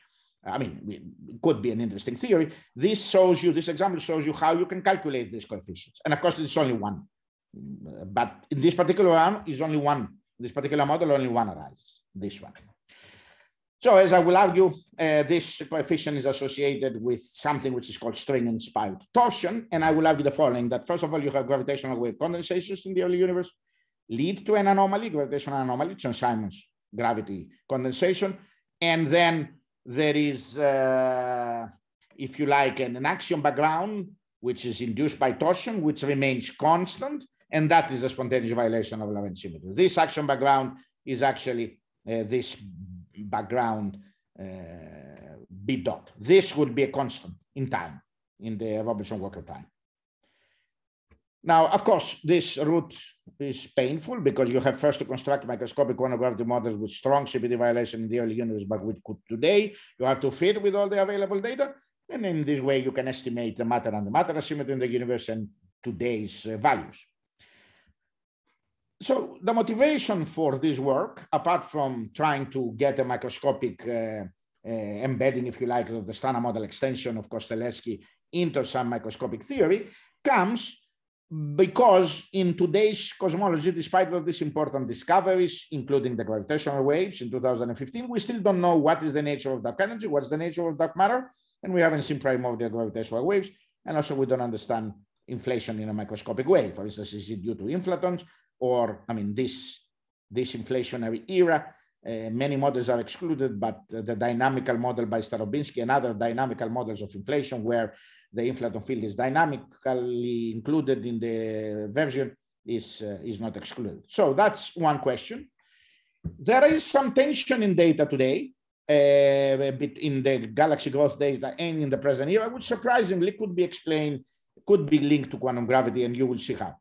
I mean, it could be an interesting theory. This shows you, this example shows you how you can calculate these coefficients. And of course, it's only one. But in this particular one, is only one. This particular model, only one arises, this one. So as I will argue, uh, this coefficient is associated with something which is called string-inspired torsion. And I will argue the following, that first of all, you have gravitational wave condensations in the early universe, lead to an anomaly, gravitational anomaly, Chern-Simons gravity condensation. And then there is, uh, if you like, an, an background, which is induced by torsion, which remains constant, and that is a spontaneous violation of Lorentz symmetry. This axion background is actually uh, this background uh, b dot. This would be a constant in time, in the Robertson-Walker time. Now, of course, this route is painful because you have first to construct microscopic gravity models with strong CPT violation in the early universe, but with today, you have to fit with all the available data. And in this way, you can estimate the matter and the matter asymmetry in the universe and today's uh, values. So the motivation for this work, apart from trying to get a microscopic uh, uh, embedding, if you like, of the standard model extension of Kostelecky into some microscopic theory, comes because in today's cosmology, despite all these important discoveries, including the gravitational waves in 2015, we still don't know what is the nature of dark energy, what's the nature of dark matter, and we haven't seen primordial gravitational waves, and also we don't understand inflation in a microscopic way. For instance, is it due to inflatons, or, I mean, this, this inflationary era, uh, many models are excluded, but the dynamical model by Starobinsky and other dynamical models of inflation where the inflaton field is dynamically included in the version is, uh, is not excluded. So that's one question. There is some tension in data today uh, in the galaxy growth data and in the present era, which surprisingly could be explained, could be linked to quantum gravity, and you will see how.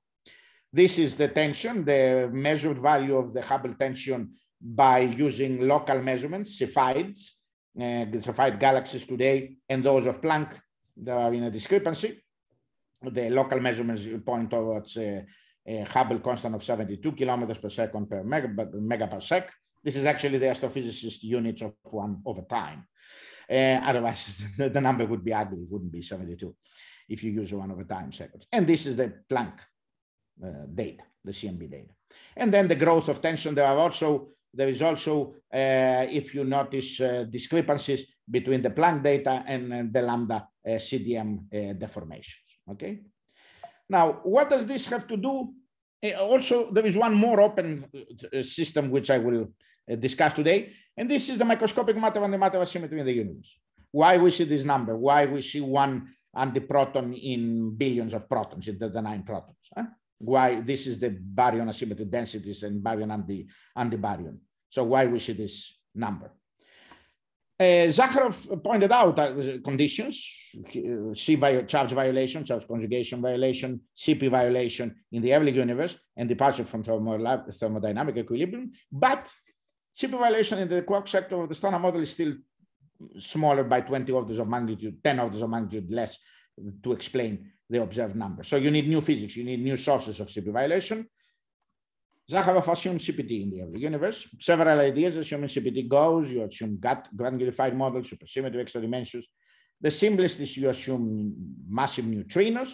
This is the tension, the measured value of the Hubble tension by using local measurements, Cepheids, uh, galaxies today, and those of Planck there are in a discrepancy. The local measurements point towards a, a Hubble constant of 72 kilometers per second per mega, per. This is actually the astrophysicist units of one over time. Uh, otherwise, the, number would be ugly. It wouldn't be 72 if you use one over time seconds. And this is the Planck uh, data, the CMB data. And then the growth of tension. There are also there is also, uh, if you notice, uh, discrepancies between the Planck data and uh, the lambda Uh, CDM uh, deformations, okay? Now, what does this have to do? Uh, also, there is one more open system which I will discuss today, and this is the microscopic matter and the matter asymmetry in the universe. Why we see this number? Why we see one antiproton in billions of protons, in the, the nine protons? Huh? Why this is the baryon asymmetry densities and baryon anti, anti-baryon. So why we see this number? Uh, Sakharov pointed out uh, conditions, C charge violation, charge conjugation violation, CP violation in the early universe, and departure from thermodynamic equilibrium. But CP violation in the quark sector of the standard model is still smaller by 20 orders of magnitude, 10 orders of magnitude less to explain the observed number. So you need new physics, you need new sources of CP violation. Sakharov assumes CPT in the early universe. Several ideas assuming CPT goes, you assume grand unified models, supersymmetry, extra dimensions. The simplest is you assume massive neutrinos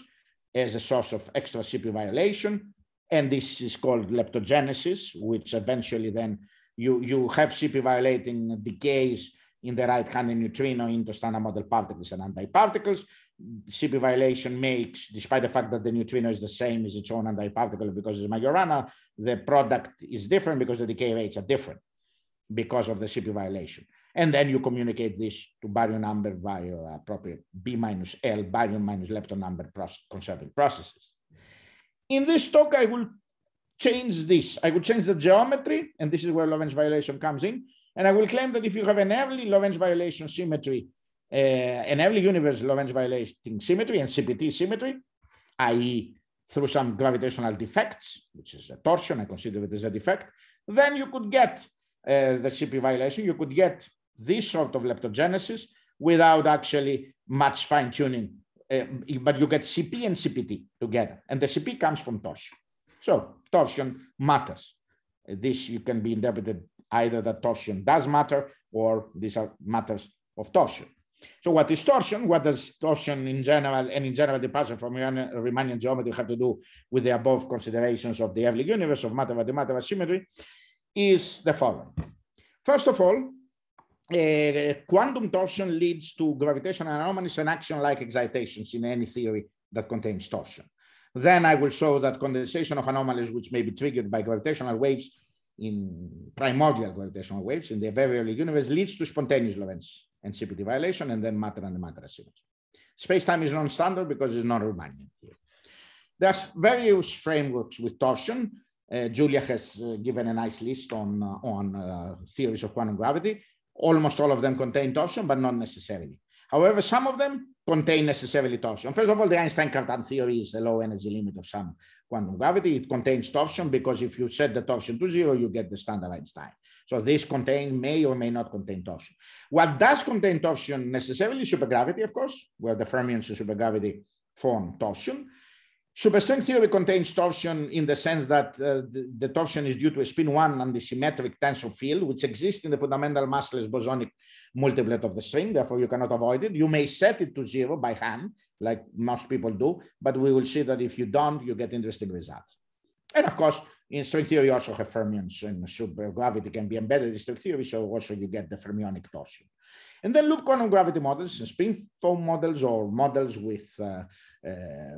as a source of extra CP violation. And this is called leptogenesis, which eventually then you, you have CP violating decays in the right-handed neutrino into standard model particles and antiparticles. CP violation makes, despite the fact that the neutrino is the same as its own antiparticle because it's Majorana, the product is different because the decay rates are different because of the CP violation. And then you communicate this to baryon number via appropriate B minus L, baryon minus lepton number process, conserving processes. In this talk, I will change this. I will change the geometry, and this is where Lorentz violation comes in. And I will claim that if you have an early Lorentz violation symmetry, an early universe Lorentz violating symmetry and CPT symmetry, i.e. through some gravitational defects, which is a torsion, I consider it as a defect, then you could get uh, the CP violation, you could get this sort of leptogenesis without actually much fine tuning, uh, but you get CP and CPT together, and the CP comes from torsion. So torsion matters. This you can be interpreted either that torsion does matter or these are matters of torsion. So what is torsion? What does torsion in general and in general departure from Riemannian geometry have to do with the above considerations of the early universe of matter the matter symmetry is the following. First of all, uh, quantum torsion leads to gravitational anomalies and axion-like excitations in any theory that contains torsion. Then I will show that condensation of anomalies which may be triggered by gravitational waves in primordial gravitational waves in the very early universe leads to spontaneous Lorentz and CPT violation and then matter and the matter asymmetry. Space-time is non-standard because it's not Riemannian here. There's various frameworks with torsion. Uh, Giulia has uh, given a nice list on, uh, on uh, theories of quantum gravity. Almost all of them contain torsion, but not necessarily. However, some of them contain necessarily torsion. First of all, the Einstein-Cartan theory is a low energy limit of some quantum gravity. It contains torsion because if you set the torsion to zero, you get the standard Einstein. So this contain may or may not contain torsion. What does contain torsion necessarily? Supergravity, of course, where the fermions in supergravity form torsion. Superstring theory contains torsion in the sense that uh, the, the, torsion is due to a spin one and the symmetric tensor field, which exists in the fundamental massless bosonic multiplet of the string. Therefore, you cannot avoid it. You may set it to zero by hand, like most people do, but we will see that if you don't, you get interesting results. And of course, in string theory, also have fermions and supergravity can be embedded in string theory, so also you get the fermionic torsion. And then loop quantum gravity models and spin foam models or models with uh, uh,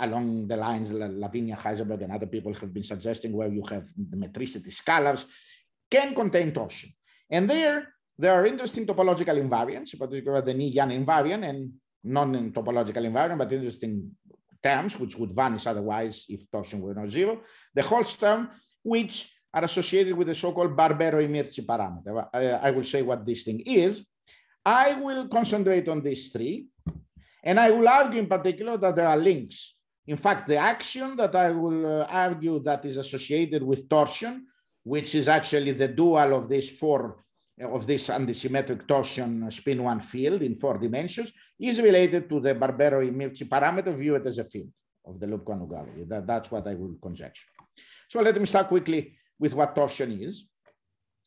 along the lines Lavinia, Heisenberg, and other people have been suggesting where you have the metricity scalars can contain torsion. And there, there are interesting topological invariants, particularly the Nieh-Yan invariant and non-topological invariant, but interesting terms which would vanish otherwise if torsion were not zero. The Holst term, which are associated with the so-called Barbero-Immirzi parameter. I, I will say what this thing is. I will concentrate on these three. And I will argue in particular that there are links. In fact, the action that I will uh, argue that is associated with torsion, which is actually the dual of these four of this antisymmetric torsion spin one field in four dimensions is related to the Barbero-Immirzi parameter viewed as a field of the loop quantum gravity. That, that's what I will conjecture. So let me start quickly with what torsion is.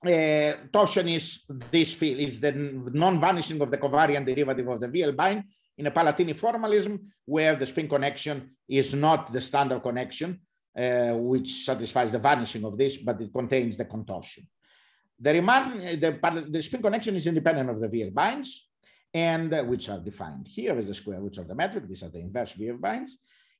Uh, torsion is this field, is the non-vanishing of the covariant derivative of the vielbein in a Palatini formalism where the spin connection is not the standard connection, uh, which satisfies the vanishing of this, but it contains the contortion. The, Riemann, the, the spin connection is independent of the vielbeins, and uh, which are defined here as the square roots of the metric. These are the inverse vielbeins.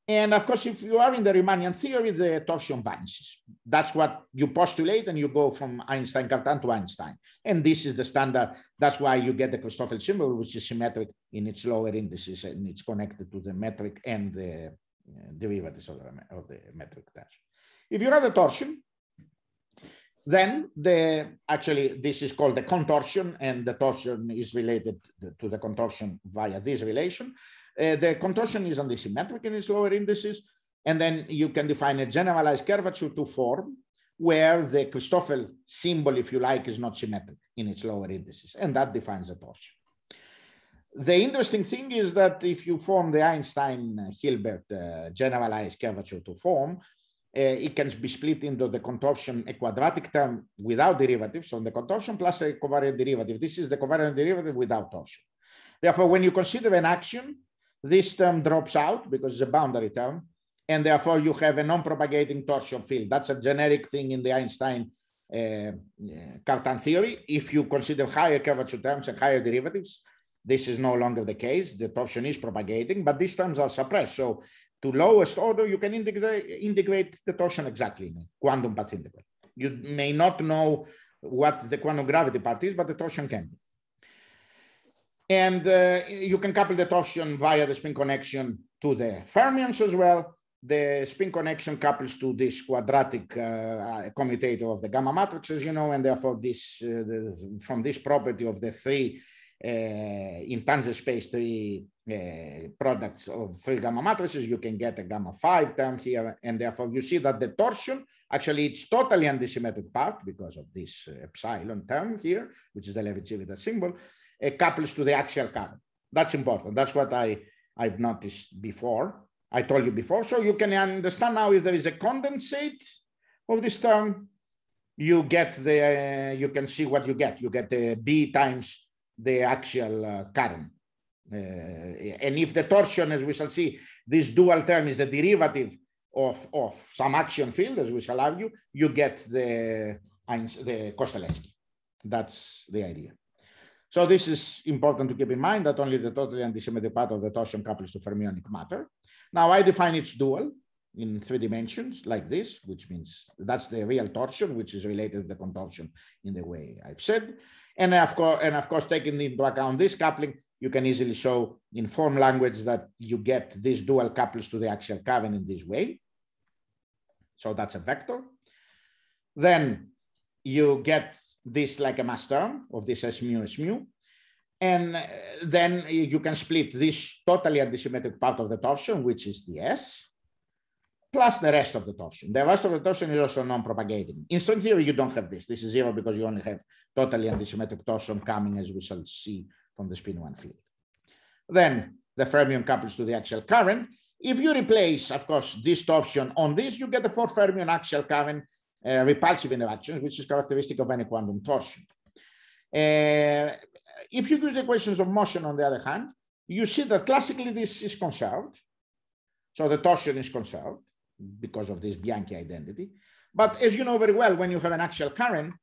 And of course, if you are in the Riemannian theory, the torsion vanishes. That's what you postulate, and you go from Einstein Cartan to Einstein. And this is the standard. That's why you get the Christoffel symbol, which is symmetric in its lower indices, and it's connected to the metric and the uh, derivatives of the, of the metric tensor. If you have a torsion, then the actually this is called the contortion, and the torsion is related to the contortion via this relation. Uh, the contortion is antisymmetric in its lower indices. And then you can define a generalized curvature to form where the Christoffel symbol, if you like, is not symmetric in its lower indices. And that defines the torsion. The interesting thing is that if you form the Einstein-Hilbert uh, generalized curvature to form, it can be split into the contortion, a quadratic term without derivatives, so the contortion plus a covariant derivative. This is the covariant derivative without torsion. Therefore, when you consider an action, this term drops out because it's a boundary term, and therefore you have a non-propagating torsion field. That's a generic thing in the Einstein uh, Cartan theory. If you consider higher curvature terms and higher derivatives, this is no longer the case. The torsion is propagating, but these terms are suppressed. So to lowest order, you can integrate, integrate the torsion exactly in a quantum path integral. You may not know what the quantum gravity part is, but the torsion can be. And uh, you can couple the torsion via the spin connection to the fermions as well. The spin connection couples to this quadratic uh, commutator of the gamma matrices, as you know, and therefore this uh, the, from this property of the three uh, in tangent space three uh, products of three gamma matrices, you can get a gamma five term here, and therefore you see that the torsion actually it's totally antisymmetric part because of this uh, epsilon term here, which is the Levi-Civita symbol uh, couples to the axial current. That's important. That's what I, I've noticed before. I told you before. So you can understand now if there is a condensate of this term, you get the, uh, you can see what you get. You get the B times the axial uh, current. Uh, and if the torsion, as we shall see, this dual term is the derivative of, of some axion field, as we shall argue, you get the, the Kostelecky. That's the idea. So this is important to keep in mind that only the totally antisymmetric part of the torsion couples to fermionic matter. Now I define its dual in three dimensions like this, which means that's the real torsion, which is related to the contortion in the way I've said. And of course, and of course, taking into account this coupling, you can easily show in form language that you get this dual couples to the axial current in this way. So that's a vector. Then you get this like a mass term of this S mu S mu. And uh, then you can split this totally antisymmetric part of the torsion, which is the S, plus the rest of the torsion. The rest of the torsion is also non-propagating. In string theory, you don't have this. This is zero because you only have totally antisymmetric torsion coming, as we shall see from the spin one field. Then the fermion couples to the axial current. If you replace, of course, this torsion on this, you get the four fermion axial current uh, repulsive interactions, which is characteristic of any quantum torsion. Uh, if you use the equations of motion, on the other hand, you see that classically this is conserved. So the torsion is conserved because of this Bianchi identity. But as you know very well, when you have an axial current,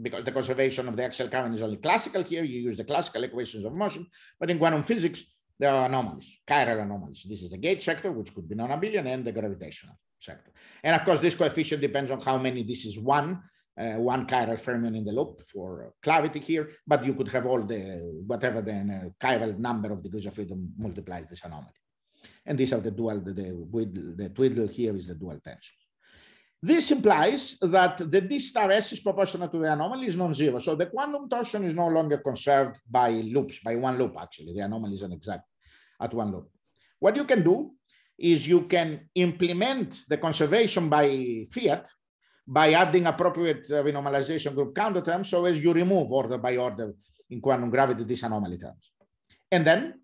because the conservation of the axial current is only classical here, you use the classical equations of motion. But in quantum physics, there are anomalies, chiral anomalies. This is the gauge sector, which could be non-abelian, and the gravitational sector. And of course, this coefficient depends on how many, this is one, uh, one chiral fermion in the loop for clarity here, but you could have all the, whatever the uh, chiral number of degrees of freedom multiplies this anomaly. And these are the dual, the, the, the twiddle here is the dual tensor. This implies that the d star s is proportional to the anomaly is non-zero. So the quantum torsion is no longer conserved by loops, by one loop actually. The anomaly is an exact at one loop. What you can do is you can implement the conservation by fiat by adding appropriate uh, renormalization group counter terms so as you remove order by order in quantum gravity these anomaly terms. And then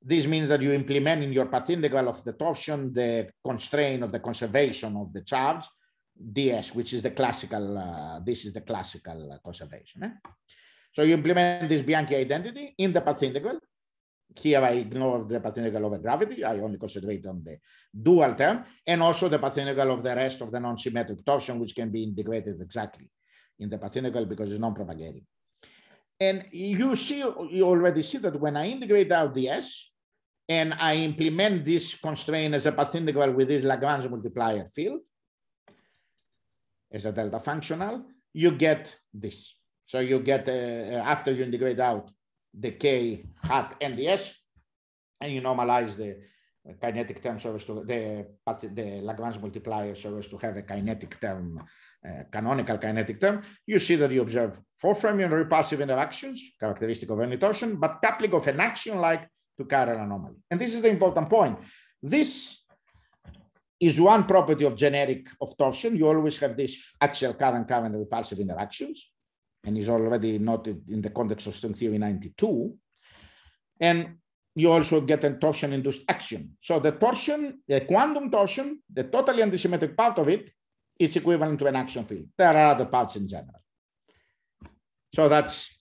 this means that you implement in your path integral of the torsion the constraint of the conservation of the charge ds, which is the classical, uh, this is the classical uh, conservation. Eh? So you implement this Bianchi identity in the path integral here I ignore the path integral over gravity. I only concentrate on the dual term and also the path integral of the rest of the non-symmetric torsion, which can be integrated exactly in the path integral because it's non-propagating. And you see, you already see that when I integrate out DS and I implement this constraint as a path integral with this Lagrange multiplier field as a delta functional, you get this. So you get, uh, after you integrate out the K hat and the S, and you normalize the kinetic term so as to the, the Lagrange multiplier so as to have a kinetic term uh, canonical kinetic term, you see that you observe four fermion repulsive interactions, characteristic of any torsion, but coupling of an axion like to chiral anomaly. And this is the important point. This is one property of generic of torsion. You always have this axial current current repulsive interactions, and is already noted in the context of string theory 92. And you also get a torsion induced axion. So the torsion, the quantum torsion, the totally antisymmetric part of it is equivalent to an axion field. There are other parts in general. So that's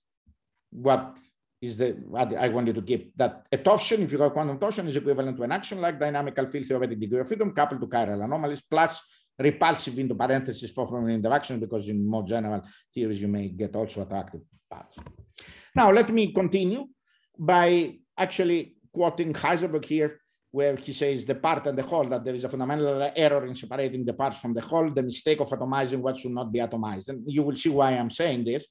what is the I wanted to keep that a torsion, if you have quantum torsion, is equivalent to an axion like dynamical field theoretic degree of freedom coupled to chiral anomalies plus repulsive into parentheses for from interaction because in more general theories you may get also attractive parts. Now let me continue by actually quoting Heisenberg here where he says the part and the whole, that there is a fundamental error in separating the parts from the whole, the mistake of atomizing what should not be atomized. And you will see why I'm saying this.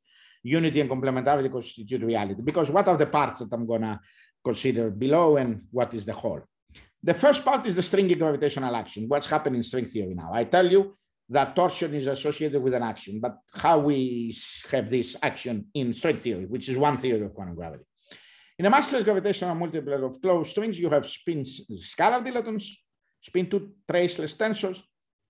Unity and complementarity constitute reality. Because what are the parts that I'm going to consider below and what is the whole? The first part is the stringy gravitational action. What's happening in string theory now? I tell you that torsion is associated with an axion, but how we have this axion in string theory, which is one theory of quantum gravity. In a massless gravitational multiplet of closed strings, you have spin scalar dilatons, spin two traceless tensors,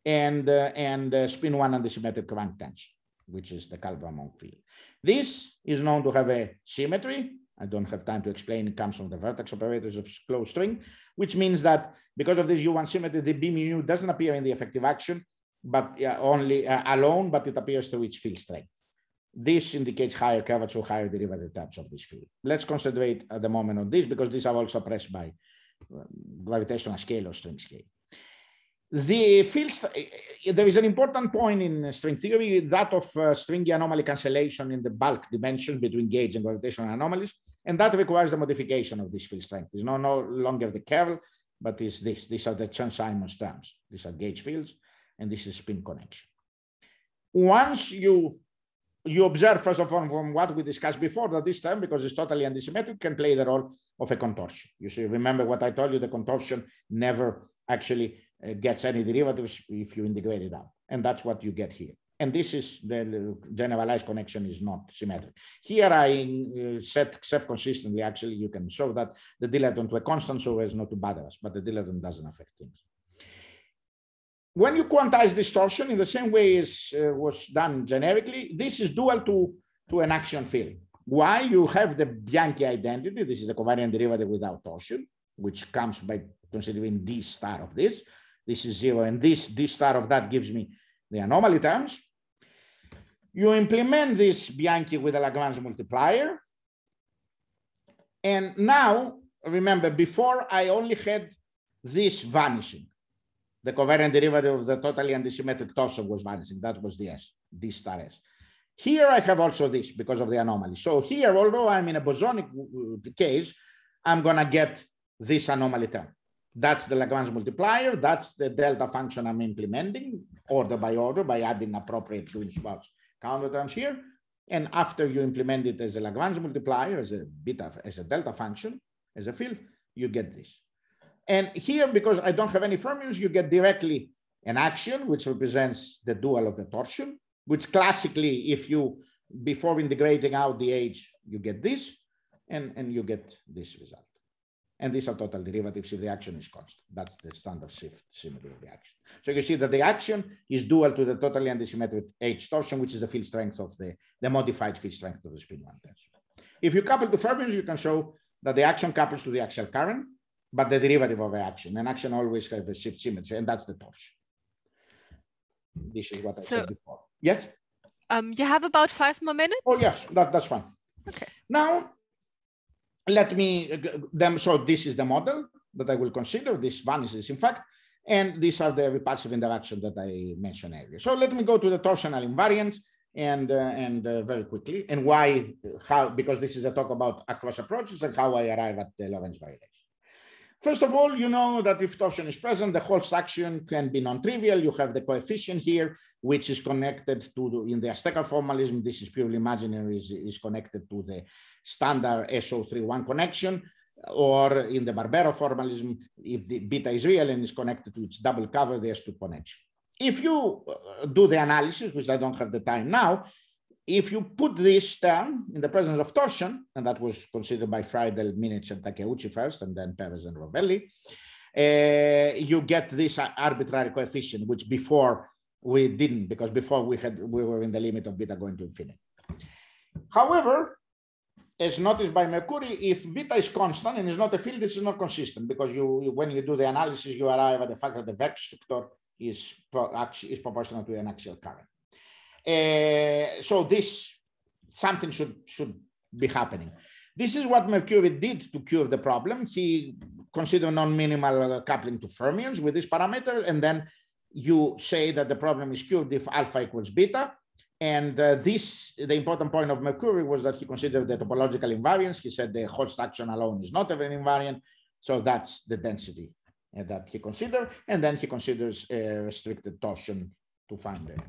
and, uh, and uh, spin one antisymmetric rank tensor, which is the Kalb-Ramond field. This is known to have a symmetry. I don't have time to explain. It comes from the vertex operators of closed string, which means that because of this U1 symmetry, the B mu doesn't appear in the effective action, but uh, only uh, alone, but it appears through its field strength. This indicates higher curvature, higher derivative types of this field. Let's concentrate at the moment on this because these are all suppressed by um, gravitational scale or string scale. The field, there is an important point in string theory, that of uh, stringy anomaly cancellation in the bulk dimension between gauge and gravitational anomalies. And that requires the modification of this field strength. It's no, no longer the curl, but is this. These are the Chern-Simons terms. These are gauge fields, and this is spin connection. Once you you observe, first of all, from what we discussed before, that this term, because it's totally antisymmetric, can play the role of a contortion. You see, remember what I told you, the contortion never actually gets any derivatives if you integrate it out. And that's what you get here. And this is the generalized connection is not symmetric. Here I uh, set self-consistently, actually, you can show that the dilaton to a constant so as not to bother us, but the dilaton doesn't affect things when you quantize distortion in the same way as uh, was done generically, this is dual to, to an axion field. Why? You have the Bianchi identity. This is the covariant derivative without torsion, which comes by considering d star of this. This is zero, and this d star of that gives me the anomaly terms. You implement this Bianchi with a Lagrange multiplier. And now, remember, before I only had this vanishing the covariant derivative of the totally antisymmetric torsion was vanishing. That was the S, D star S. Here I have also this because of the anomaly. So here, although I'm in a bosonic uh, case, I'm going to get this anomaly term. That's the Lagrange multiplier. That's the delta function I'm implementing order by order by adding appropriate Green-Schwarz counter terms here. And after you implement it as a Lagrange multiplier, as a beta, as a delta function, as a field, you get this. And here, because I don't have any fermions, you get directly an axion, which represents the dual of the torsion, which classically, if you, before integrating out the age, you get this, and, and you get this result. And these are total derivatives if the axion is constant. That's the standard shift symmetry of the axion. So you see that the axion is dual to the totally antisymmetric H torsion, which is the field strength of the, the modified field strength of the spin one tensor. If you couple to fermions, you can show that the axion couples to the axial current, but the derivative of the axion. An axion always has a shift symmetry, and that's the torsion. This is what I so, said before. Yes? Um, you have about five more minutes? Oh, yes, that, that's fine. Okay. Now, let me, them. so this is the model that I will consider. This vanishes, in fact, and these are the repulsive interactions that I mentioned earlier. So let me go to the torsional invariants and, uh, and uh, very quickly. And why, how, because this is a talk about across approaches and how I arrive at the Lorentz violation. First of all, you know that if torsion is present, the Holst action can be non-trivial. You have the coefficient here, which is connected to, the, in the Ashtekar formalism, this is purely imaginary, is, is connected to the standard SO31 connection, or in the Barbero formalism, if the beta is real and is connected to its double cover, there's two connection. If you uh, do the analysis, which I don't have the time now, if you put this term in the presence of torsion, and that was considered by Freidel, Minic, and Takeuchi first, and then Perez and Rovelli, uh, you get this arbitrary coefficient, which before we didn't, because before we had we were in the limit of beta going to infinity. However, as noticed by Mercuri, if beta is constant and is not a field, this is not consistent because you when you do the analysis, you arrive at the fact that the vector is, actually is proportional to an axial current. Uh, so this something should should be happening. This is what Mercuri did to cure the problem. He considered non-minimal coupling to fermions with this parameter, and then you say that the problem is cured if alpha equals beta. And uh, this, the important point of Mercuri was that he considered the topological invariance. He said the Holst action alone is not an invariant. So that's the density uh, that he considered. And then he considers a restricted torsion to find it.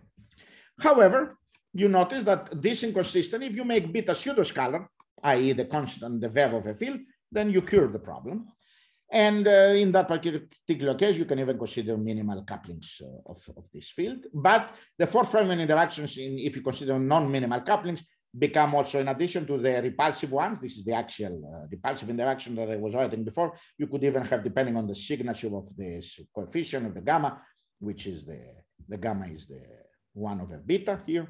However, you notice that this inconsistent, if you make beta pseudoscalar, i.e. the constant, the vev of a field, then you cure the problem. And uh, in that particular case, you can even consider minimal couplings uh, of, of this field. But the four fermion interactions, in, if you consider non-minimal couplings, become also, in addition to the repulsive ones, this is the axial uh, repulsive interaction that I was writing before, you could even have, depending on the signature of the coefficient of the gamma, which is the, the gamma is the one over beta here,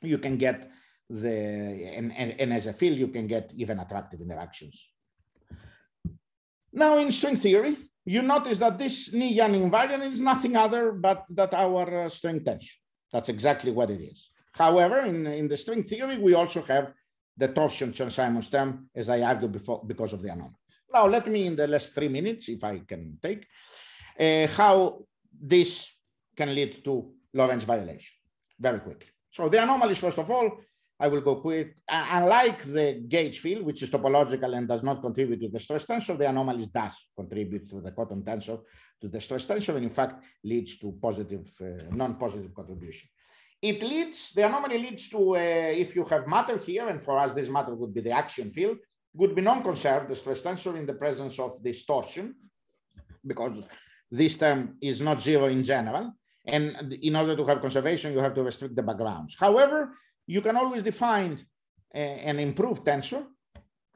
you can get the, and, and, and as a field, you can get even attractive interactions. Now in string theory, you notice that this Nieh-Yan invariant is nothing other but that our uh, string tension. That's exactly what it is. However, in, in the string theory, we also have the torsion Chern-Simons term, as I argued before, because of the anomaly. Now, let me, in the last three minutes, if I can take, uh, how this can lead to Lorentz violation very quickly. So the anomalies, first of all, I will go quick. Unlike the gauge field, which is topological and does not contribute to the stress tensor, the anomalies does contribute to the Cotton tensor to the stress tensor, and in fact leads to positive, uh, non-positive contribution. It leads, the anomaly leads to, uh, if you have matter here, and for us this matter would be the axion field, would be non-conserved, the stress tensor in the presence of distortion, because this term is not zero in general. And in order to have conservation, you have to restrict the backgrounds. However, you can always define an improved tensor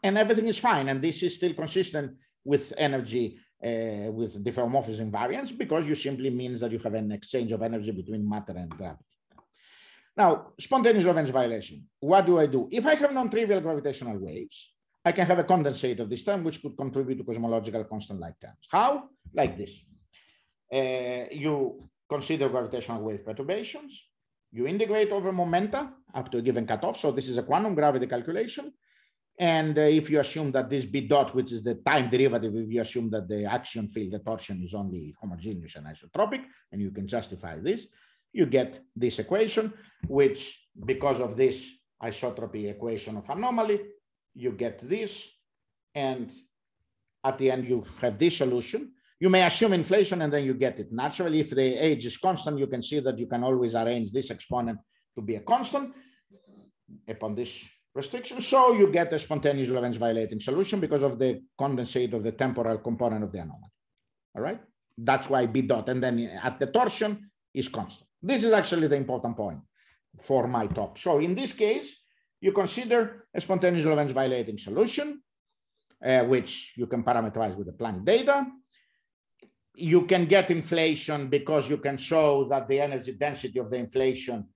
and everything is fine. And this is still consistent with energy uh, with diffeomorphism invariance because you simply means that you have an exchange of energy between matter and gravity. Now, spontaneous Lorentz violation. What do I do? If I have non-trivial gravitational waves, I can have a condensate of this term, which could contribute to cosmological constant-like terms. How? Like this. Uh, you consider gravitational wave perturbations. You integrate over momenta up to a given cutoff. So this is a quantum gravity calculation. And uh, if you assume that this b dot, which is the time derivative, if you assume that the axion field, the torsion is only homogeneous and isotropic, and you can justify this, you get this equation, which because of this isotropy equation of anomaly, you get this. And at the end, you have this solution. You may assume inflation and then you get it. Naturally, if the age is constant, you can see that you can always arrange this exponent to be a constant upon this restriction. So you get a spontaneous Lorentz violating solution because of the condensate of the temporal component of the anomaly. All right. That's why B dot. And then at the torsion is constant. This is actually the important point for my talk. So in this case, you consider a spontaneous Lorentz violating solution, uh, which you can parameterize with the Planck data you can get inflation because you can show that the energy density of the inflation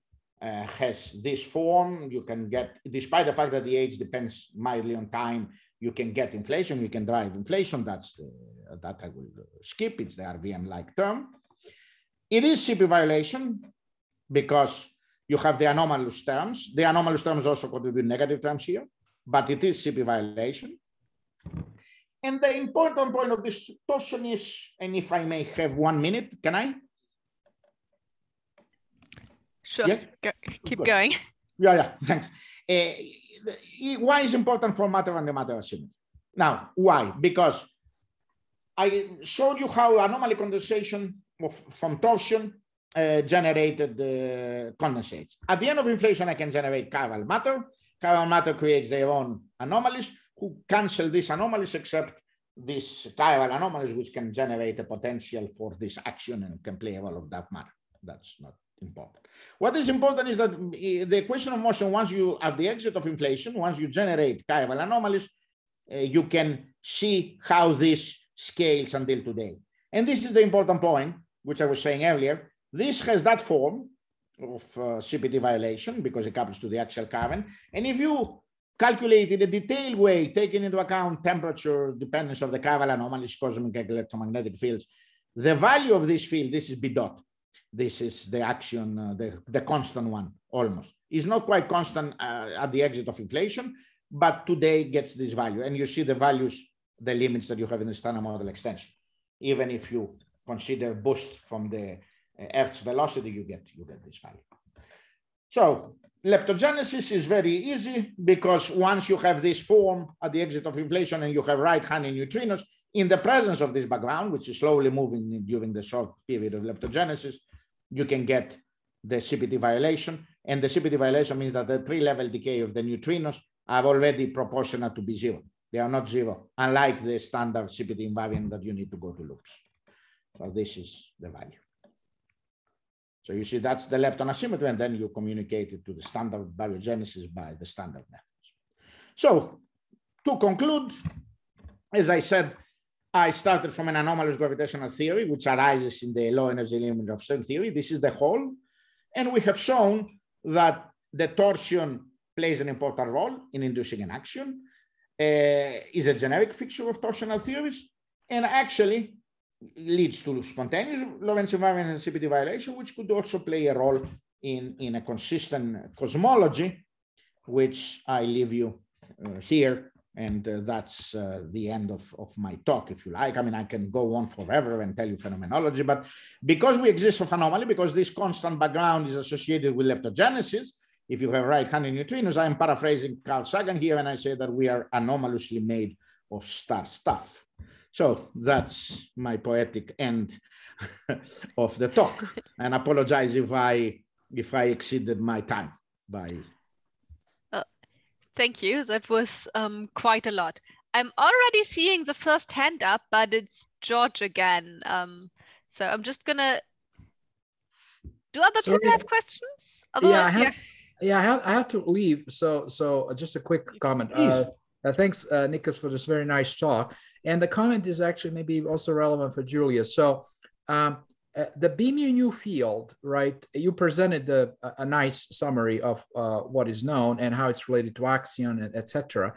uh, has this form. You can get, despite the fact that the age depends mildly on time, you can get inflation. You can drive inflation. That's the, that I will skip. It's the RVM-like term. It is CP violation because you have the anomalous terms. The anomalous terms also contribute negative terms here, but it is CP violation. And the important point of this torsion is, and if I may have one minute, can I? Sure. Yes? Go, keep Good. going. Yeah, yeah. Thanks. Uh, why is important for matter and the matter asymmetry? Now, why? Because I showed you how anomaly condensation of, from torsion uh, generated the condensates. At the end of inflation, I can generate chiral matter. Chiral matter creates their own anomalies who cancel these anomalies except these chiral anomalies, which can generate a potential for this axion and can play a role of dark matter. That's not important. What is important is that the equation of motion, once you, at the exit of inflation, once you generate chiral anomalies, uh, you can see how this scales until today. And this is the important point, which I was saying earlier. This has that form of uh, CPT violation because it couples to the axial current. And if you calculate in a detailed way, taking into account temperature, dependence of the chiral anomalies, cosmic electromagnetic fields, the value of this field, this is B dot. This is the axion, uh, the, the constant one, almost. It's not quite constant uh, at the exit of inflation, but today gets this value. And you see the values, the limits that you have in the standard model extension. Even if you consider boost from the Earth's velocity, you get, you get this value. So leptogenesis is very easy because once you have this form at the exit of inflation and you have right-handed neutrinos in the presence of this background, which is slowly moving during the short period of leptogenesis, you can get the CPT violation. And the CPT violation means that the tree-level decay of the neutrinos are already proportional to be zero. They are not zero, unlike the standard CPT invariant that you need to go to loops. So this is the value. So you see that's the lepton asymmetry, and then you communicate it to the standard baryogenesis by the standard methods. So to conclude, as I said, I started from an anomalous gravitational theory, which arises in the low energy limit of string theory. This is the whole. And we have shown that the torsion plays an important role in inducing an axion, uh, is a generic fixture of torsional theories, and actually leads to spontaneous Lorentz invariant and CPT violation, which could also play a role in, in a consistent cosmology, which I leave you uh, here. And uh, that's uh, the end of, of my talk, if you like. I mean, I can go on forever and tell you phenomenology, but because we exist of anomaly, because this constant background is associated with leptogenesis, if you have right-handed neutrinos, I am paraphrasing Carl Sagan here, and I say that we are anomalously made of star stuff. So that's my poetic end of the talk. and apologize if I if I exceeded my time by. Uh, thank you. That was um, quite a lot. I'm already seeing the first hand up, but it's George again. Um, so I'm just gonna. Do other Sorry. people have questions? Otherwise, yeah, I have, yeah. yeah, I have, I have to leave. So, so just a quick comment. Uh, uh, thanks, uh, Nikos, for this very nice talk. And the comment is actually maybe also relevant for Giulia. So um, uh, the B mu nu field, right? You presented the, a, a nice summary of uh, what is known and how it's related to axion, and etc.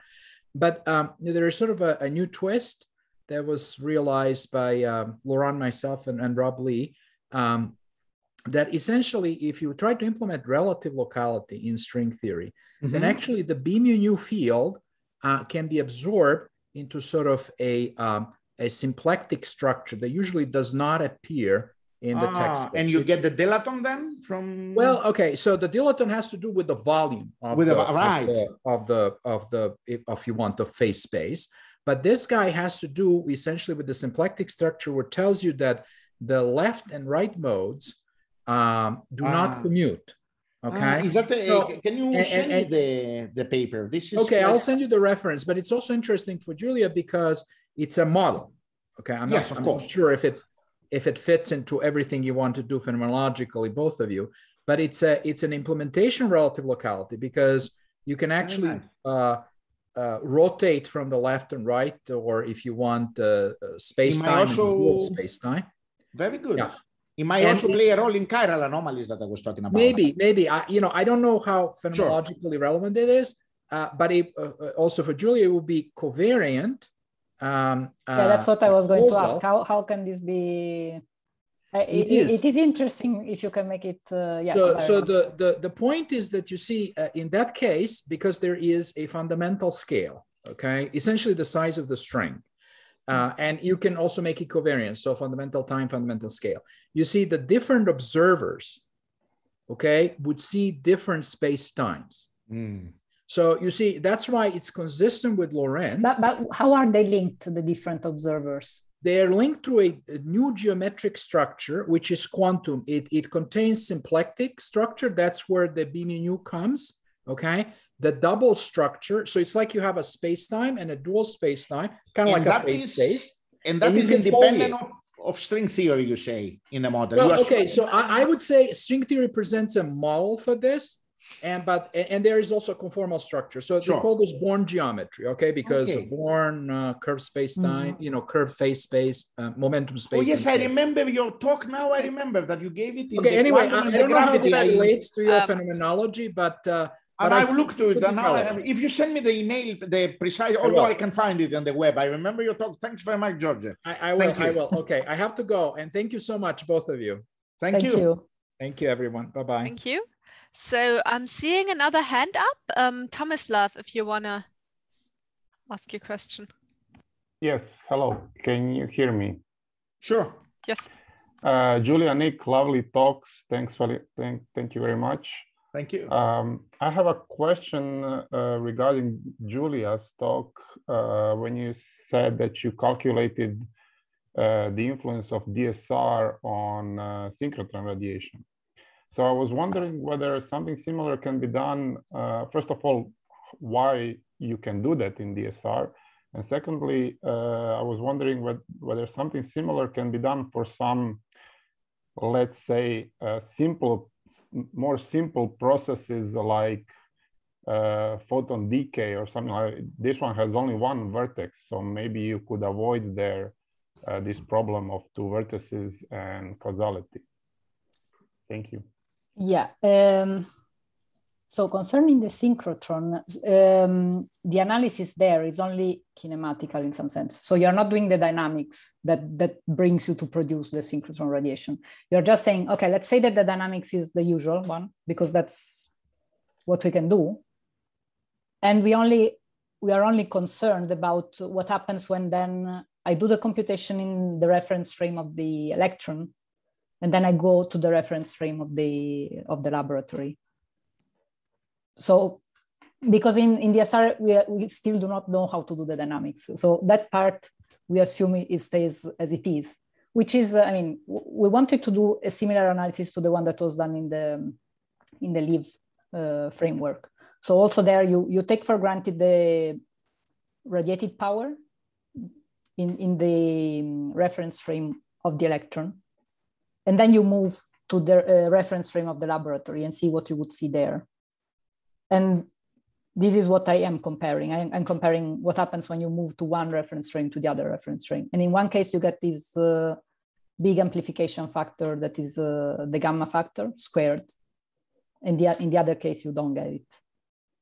But um, there is sort of a, a, new twist that was realized by um, Laurent, myself, and, and Rob Leigh. Um, that essentially, if you try to implement relative locality in string theory, mm-hmm. then actually the B mu nu field uh, can be absorbed into sort of a, um, a symplectic structure that usually does not appear in the ah, text. And you get the dilaton then from? Well, okay. So the dilaton has to do with the volume of, with the, the right. of the, of the, of the, if, if you want, the phase space. But this guy has to do essentially with the symplectic structure, which tells you that the left and right modes um, do ah. not commute. Okay. Uh, is that the, so, can you and, send and, me the, the paper? This is okay. Like... I'll send you the reference, but it's also interesting for Giulia because it's a model. Okay. I'm yes, not, of I'm course. not sure if it if it fits into everything you want to do phenomenologically, both of you, but it's a it's an implementation relative locality because you can actually uh, uh, rotate from the left and right, or if you want uh, space time, also... space time. Very good. Yeah. It might and also play a role in chiral anomalies that I was talking about. Maybe, maybe. I, you know, I don't know how phenomenologically sure. relevant it is, uh, but it, uh, uh also for Giulia, it would be covariant. Um, yeah, that's what I was going to ask. How, how can this be? Uh, it, it, is. it is interesting if you can make it. Uh, yeah. So, so the, the the point is that you see uh, in that case because there is a fundamental scale. Okay, essentially the size of the string. Uh, and you can also make it covariant, so fundamental time, fundamental scale. You see the different observers okay, would see different space times. Mm. So you see, that's why it's consistent with Lorentz. But, but how are they linked to the different observers? They are linked through a, a, new geometric structure, which is quantum. It, it contains symplectic structure. That's where the B mu comes, okay? The double structure. So it's like you have a space-time and a dual space-time, kind of like a phase space. And that and is independent of, of string theory, you say, in the model. Well, okay, so I, I would say string theory presents a model for this and but and there is also a conformal structure so sure. they call this Born geometry okay because okay. Born uh, curved space time mm-hmm. you know curved phase space uh, momentum space oh yes i remember your talk now i remember that you gave it okay anyway I, I, don't know how that relates to your phenomenology but and I will look to it. And now, if you send me the email, the precise, although I, I, can find it on the web. I remember your talk. Thanks very much, George. I, I will. I will. Okay, I have to go. And thank you so much, both of you. Thank, thank you. you. Thank you, everyone. Bye bye. Thank you. So I'm seeing another hand up. Um, Thomas Love, if you want to ask your question. Yes, hello. Can you hear me? Sure. Yes. Uh, Giulia, Nick, lovely talks. Thanks for thank, thank you very much. Thank you. Um, I have a question uh, regarding Giulia's talk. Uh, when you said that you calculated uh, the influence of DSR on uh, synchrotron radiation. So I was wondering whether something similar can be done. Uh, first of all, why you can do that in DSR, and secondly, uh, I was wondering whether, whether something similar can be done for some, let's say, simple, more simple processes like uh, photon decay or something like this one has only one vertex, so maybe you could avoid there uh, this problem of two vertices and causality. Thank you. Yeah. Um, so concerning the synchrotron, um, the analysis there is only kinematical in some sense. So you're not doing the dynamics that, that brings you to produce the synchrotron radiation. You're just saying, okay, let's say that the dynamics is the usual one, because that's what we can do. And we only we are only concerned about what happens when then I do the computation in the reference frame of the electron and then I go to the reference frame of the of the laboratory. So because in, in the SR, we, we still do not know how to do the dynamics. So that part, we assume it stays as it is, which is, I mean, we wanted to do a similar analysis to the one that was done in the, in the LIV uh, framework. So also there, you, you take for granted the radiated power in, in the reference frame of the electron and then you move to the uh, reference frame of the laboratory and see what you would see there. And this is what I am comparing. I am comparing what happens when you move to one reference frame to the other reference frame. And in one case, you get this uh, big amplification factor that is uh, the gamma factor squared. In the, in the other case, you don't get it.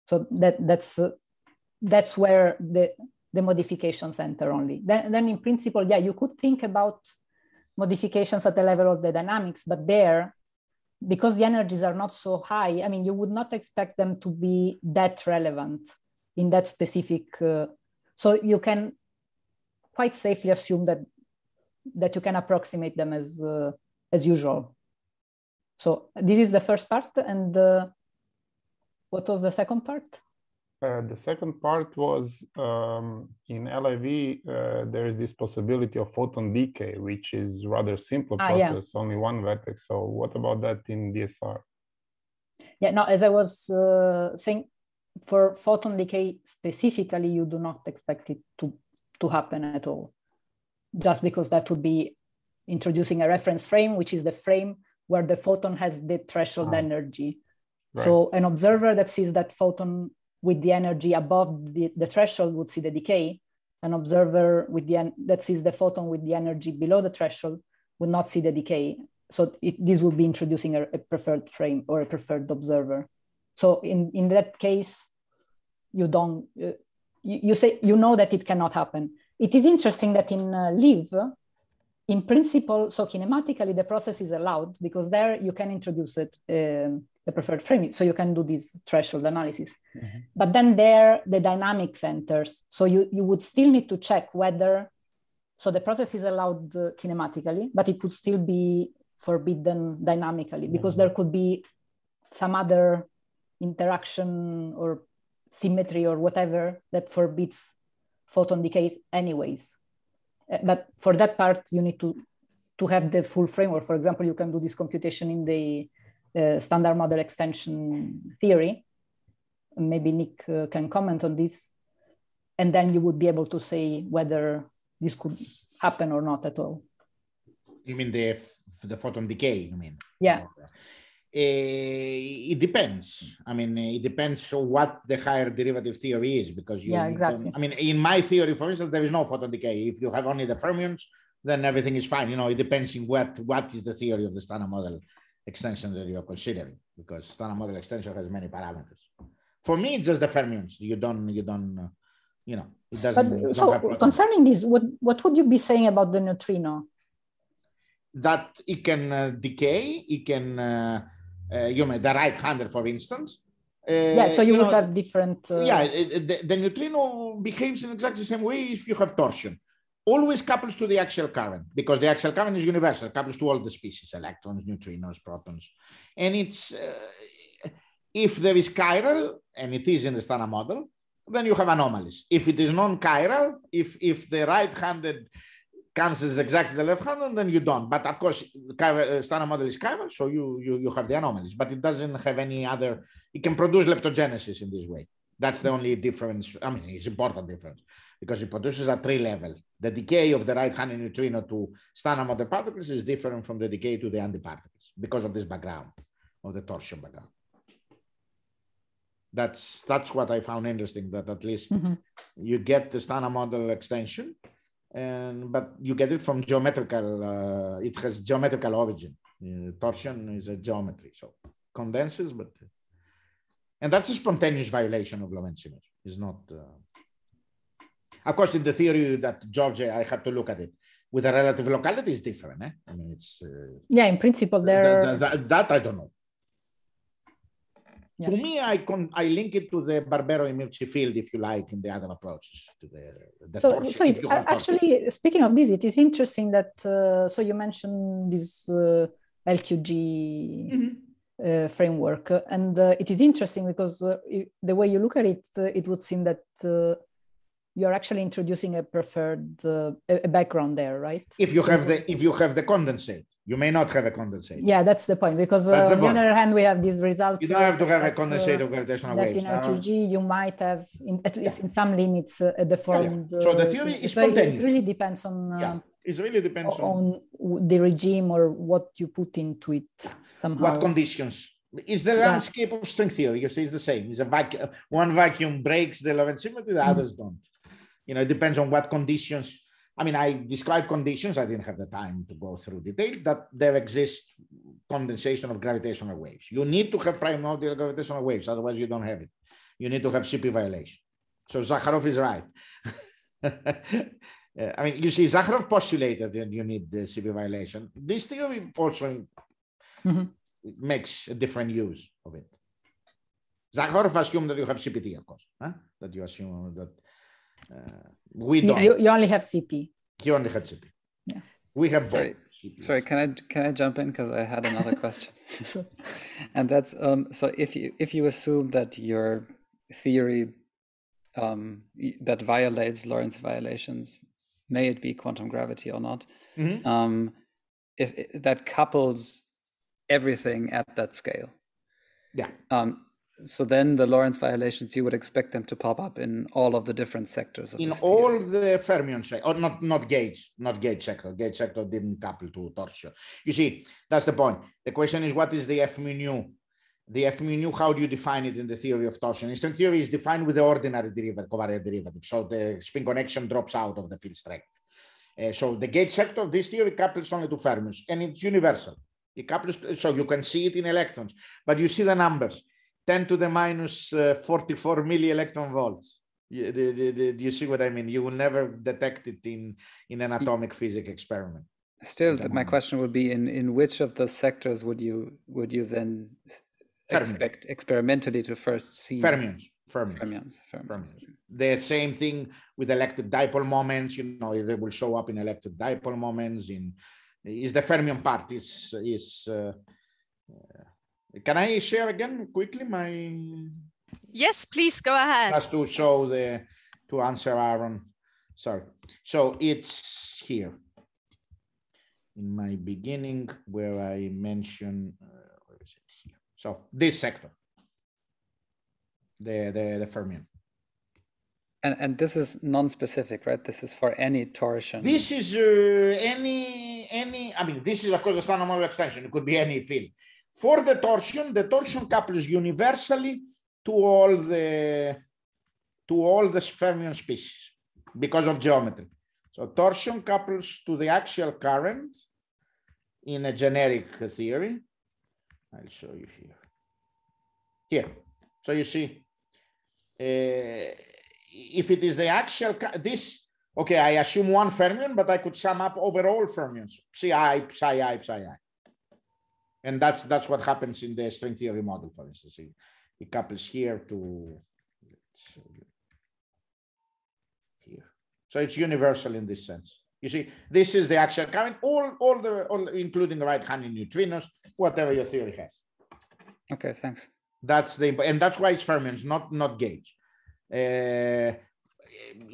So that, that's, uh, that's where the, the modifications enter only. Then, then in principle, yeah, you could think about modifications at the level of the dynamics, but there, because the energies are not so high, I mean, you would not expect them to be that relevant in that specific. Uh, so you can quite safely assume that that you can approximate them as uh, as usual. So this is the first part, and uh, what was the second part? Uh, the second part was um, in LIV, uh, there is this possibility of photon decay, which is rather simple ah, process, yeah. only one vertex. So what about that in DSR? Yeah, no, as I was uh, saying, for photon decay specifically, you do not expect it to, to happen at all, just because that would be introducing a reference frame, which is the frame where the photon has the threshold ah. energy. Right. So an observer that sees that photon with the energy above the, the threshold would see the decay. An observer with the that sees the photon with the energy below the threshold would not see the decay. So it, this would be introducing a, a, preferred frame or a preferred observer. So in, in that case, you don't, uh, you, you, say, you know that it cannot happen. It is interesting that in uh, in principle, so kinematically, the process is allowed because there you can introduce it, um, the preferred frame, so you can do this threshold analysis. Mm-hmm. But then there, the dynamics enters. So you, you would still need to check whether, so the process is allowed uh, kinematically, but it could still be forbidden dynamically because mm-hmm. there could be some other interaction or symmetry or whatever that forbids photon decays anyways. Uh, but for that part, you need to, to have the full framework. For example, you can do this computation in the uh, standard model extension theory. Maybe Nick uh, can comment on this. And then you would be able to say whether this could happen or not at all. You mean the the photon decay? You mean? Yeah. Uh, it depends. I mean, it depends on what the higher derivative theory is because you. Yeah, exactly. I mean, in my theory, for instance, there is no photon decay. If you have only the fermions, then everything is fine. You know, it depends in what what is the theory of the standard model extension that you are considering because standard model extension has many parameters. For me, it's just the fermions. You don't. You don't. Uh, you know, it doesn't. But, so concerning this, what what would you be saying about the neutrino? That it can uh, decay. It can uh, you mean the right-hander, for instance. Uh, yeah, so you, you would know, have different. Uh, yeah, the, the neutrino behaves in exactly the same way if you have torsion. Always couples to the axial current because the axial current is universal, couples to all the species, electrons, neutrinos, protons. And it's uh, if there is chiral, and it is in the standard model, then you have anomalies. If it is non-chiral, if if the right-handed cancels exactly the left hand, and then you don't. But of course, uh, standard model is chiral, so you, you you have the anomalies, but it doesn't have any other. It can produce leptogenesis in this way. That's the only difference. I mean, it's important difference because it produces at tree level. The decay of the right-handed neutrino to standard model particles is different from the decay to the antiparticles because of this background of the torsion background. That's that's what I found interesting. That at least mm-hmm. you get the standard model extension and but you get it from geometrical. Uh, it has geometrical origin. Uh, torsion is a geometry, so condenses, but and that's a spontaneous violation of Lorentz symmetry. It's not. Uh, of course, in the theory that George, I had to look at it. With a relative locality, is different. Eh? I mean, it's uh, yeah. In principle, there. That, that, that I don't know. Yeah. To me, I con- I link it to the Barbero-Immirzi field, if you like, in the other approaches. To the, the so, so it, actually, speaking of this, it is interesting that uh, so you mentioned this uh, LQG mm-hmm. uh, framework, and uh, it is interesting because uh, the way you look at it, uh, it would seem that you're actually introducing a preferred uh, a background there right? If you have the if you have the condensate. You may not have a condensate. Yeah that's the point because uh, on the other hand we have these results you don't have to have a condensate uh, of gravitational waves in LQG you might have in, at least yeah. in some limits uh, a deformed yeah, yeah. so the uh, theory is spontaneous. it really depends on yeah. it really depends on, on the regime or what you put into it somehow. What conditions? Is the landscape of string theory you say it's the same? Is a vacuum one vacuum breaks the Lorentz symmetry the mm. others don't you know, it depends on what conditions. I mean, I describe conditions. I didn't have the time to go through details that there exists condensation of gravitational waves. You need to have primordial gravitational waves, otherwise you don't have it. You need to have CP violation. So Sakharov is right. I mean, you see, Sakharov postulated that you need the CP violation. This theory also mm-hmm. makes a different use of it. Sakharov assumed that you have CPT, of course, huh? that you assume that uh, we don't. You, you, only have CP. You only have CP. Yeah. We have Sorry. both. Sorry, can I can I jump in because I had another question, and that's um, so if you if you assume that your theory um, that violates Lorentz violations, may it be quantum gravity or not, mm-hmm. um, if, if that couples everything at that scale, yeah, um, so then the Lorentz violations, you would expect them to pop up in all of the different sectors. in the all the fermion sector, or not not gauge, not gauge sector. Gauge sector didn't couple to torsion. You see, that's the point. The question is, what is the F mu nu? The F mu nu, how do you define it in the theory of torsion? Instant theory is defined with the ordinary derivative, covariant derivative. So the spin connection drops out of the field strength. Uh, so the gauge sector, of this theory couples only to fermions, and it's universal. It couples, so you can see it in electrons, but you see the numbers 10 to the minus, uh, 44 milli electron volts. You, the, the, the, do you see what I mean? You will never detect it in, in an atomic physics experiment. Still, my question would be: in in which of the sectors would you would you then expect experimentally to first see fermions? Fermions. Fermions. fermions. fermions. The same thing with electric dipole moments. You know, they will show up in electric dipole moments. In is the fermion part is is uh, Can I share again quickly my? Yes, please go ahead. Just to show the, to answer Aaron. Sorry. So it's here in my beginning where I mention, uh, where is it here? So this sector, the, the, the fermion. And, and this is non-specific, right? This is for any torsion. This is uh, any, any, I mean, this is of course a standard model extension. It could be any field. For the torsion, the torsion couples universally to all the, to all the fermion species because of geometry. So torsion couples to the axial current in a generic theory. I'll show you here. Here. So you see, uh, if it is the axial, this, okay, I assume one fermion, but I could sum up over all fermions, psi psi psi i. And that's that's what happens in the string theory model, for instance. It, it couples here to here. So it's universal in this sense. You see, this is the axial current, all, all the, all, including the right-handed neutrinos, whatever your theory has. Okay, thanks. That's the, and that's why it's fermions, not not gauge. Uh,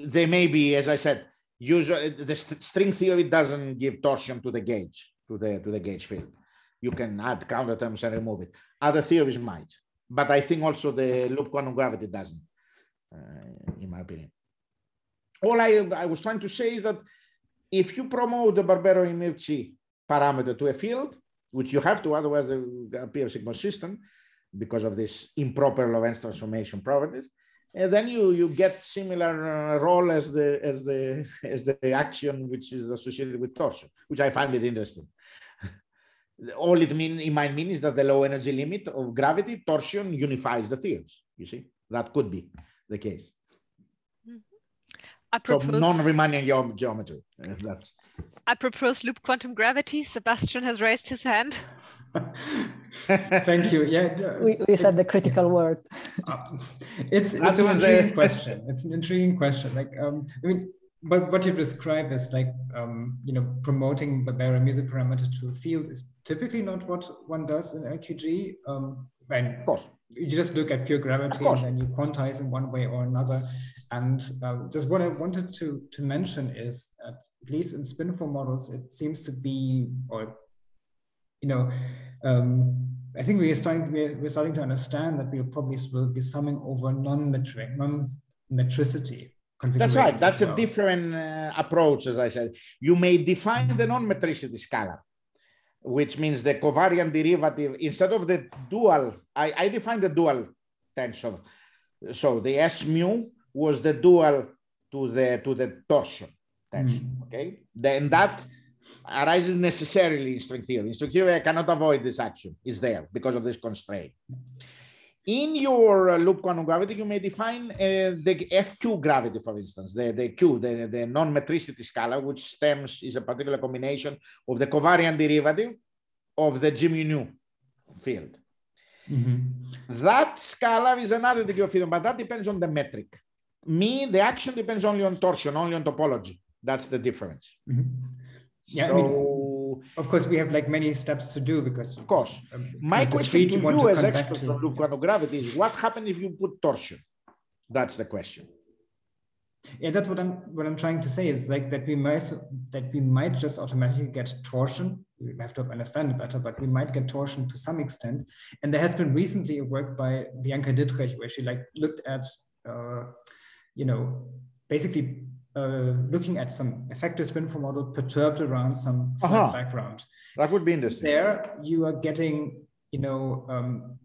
they may be, as I said, usually the st string theory doesn't give torsion to the gauge, to the to the gauge field. You can add counter terms and remove it. Other theories might, but I think also the loop quantum gravity doesn't, uh, in my opinion. All I, I was trying to say is that if you promote the Barbero-Immirzi parameter to a field, which you have to, otherwise it appears inconsistent because of this improper Lorentz transformation properties, and then you you get similar uh, role as the as the as the axion which is associated with torsion, which I find it interesting. All it mean it might mean is that the low energy limit of gravity torsion unifies the theories. You see, that could be the case. I propose, From non-Riemannian geometry. That's... I propose loop quantum gravity. Sebastian has raised his hand. Thank you. Yeah, we, we said the critical word. Uh, it's it's an intriguing question. It's an intriguing question. Like, um, I mean, but what you describe is like, um, you know, promoting the Barbero-Immirzi parameter to a field is typically not what one does in LQG. Um, when of course. you just look at pure gravity and then you quantize in one way or another. And uh, just what I wanted to, to mention is that at least in spin foam models, it seems to be, or, you know, um, I think we are starting, we're, we're starting to understand that we probably will be summing over non-metric, non-metricity. That's right. That's well. a different uh, approach, as I said. You may define the non-metricity scalar, which means the covariant derivative, instead of the dual, I, I define the dual tensor. So the S mu was the dual to the to the torsion tension. Mm. Okay, then that arises necessarily in string theory. In string theory, I cannot avoid this axion. It's there because of this constraint. In your uh, loop quantum gravity, you may define uh, the f(Q) gravity, for instance, the, the Q, the, the non-metricity scalar, which stems is a particular combination of the covariant derivative of the G mu field. Mm -hmm. That scalar is another degree of freedom, but that depends on the metric me, the action depends only on torsion, only on topology. That's the difference. Mm-hmm. Yeah, so, I mean, of course, we have like many steps to do because, of course, um, my question to you to as experts quantum gravity is: What happens if you put torsion? That's the question. Yeah, that's what I'm what I'm trying to say is like that we might that we might just automatically get torsion. We have to understand it better, but we might get torsion to some extent. And there has been recently a work by Bianca Dittrich where she like looked at uh, you know, basically uh, looking at some effective spin foam model perturbed around some uh-huh. background. That would be interesting. There you are getting, you know, um,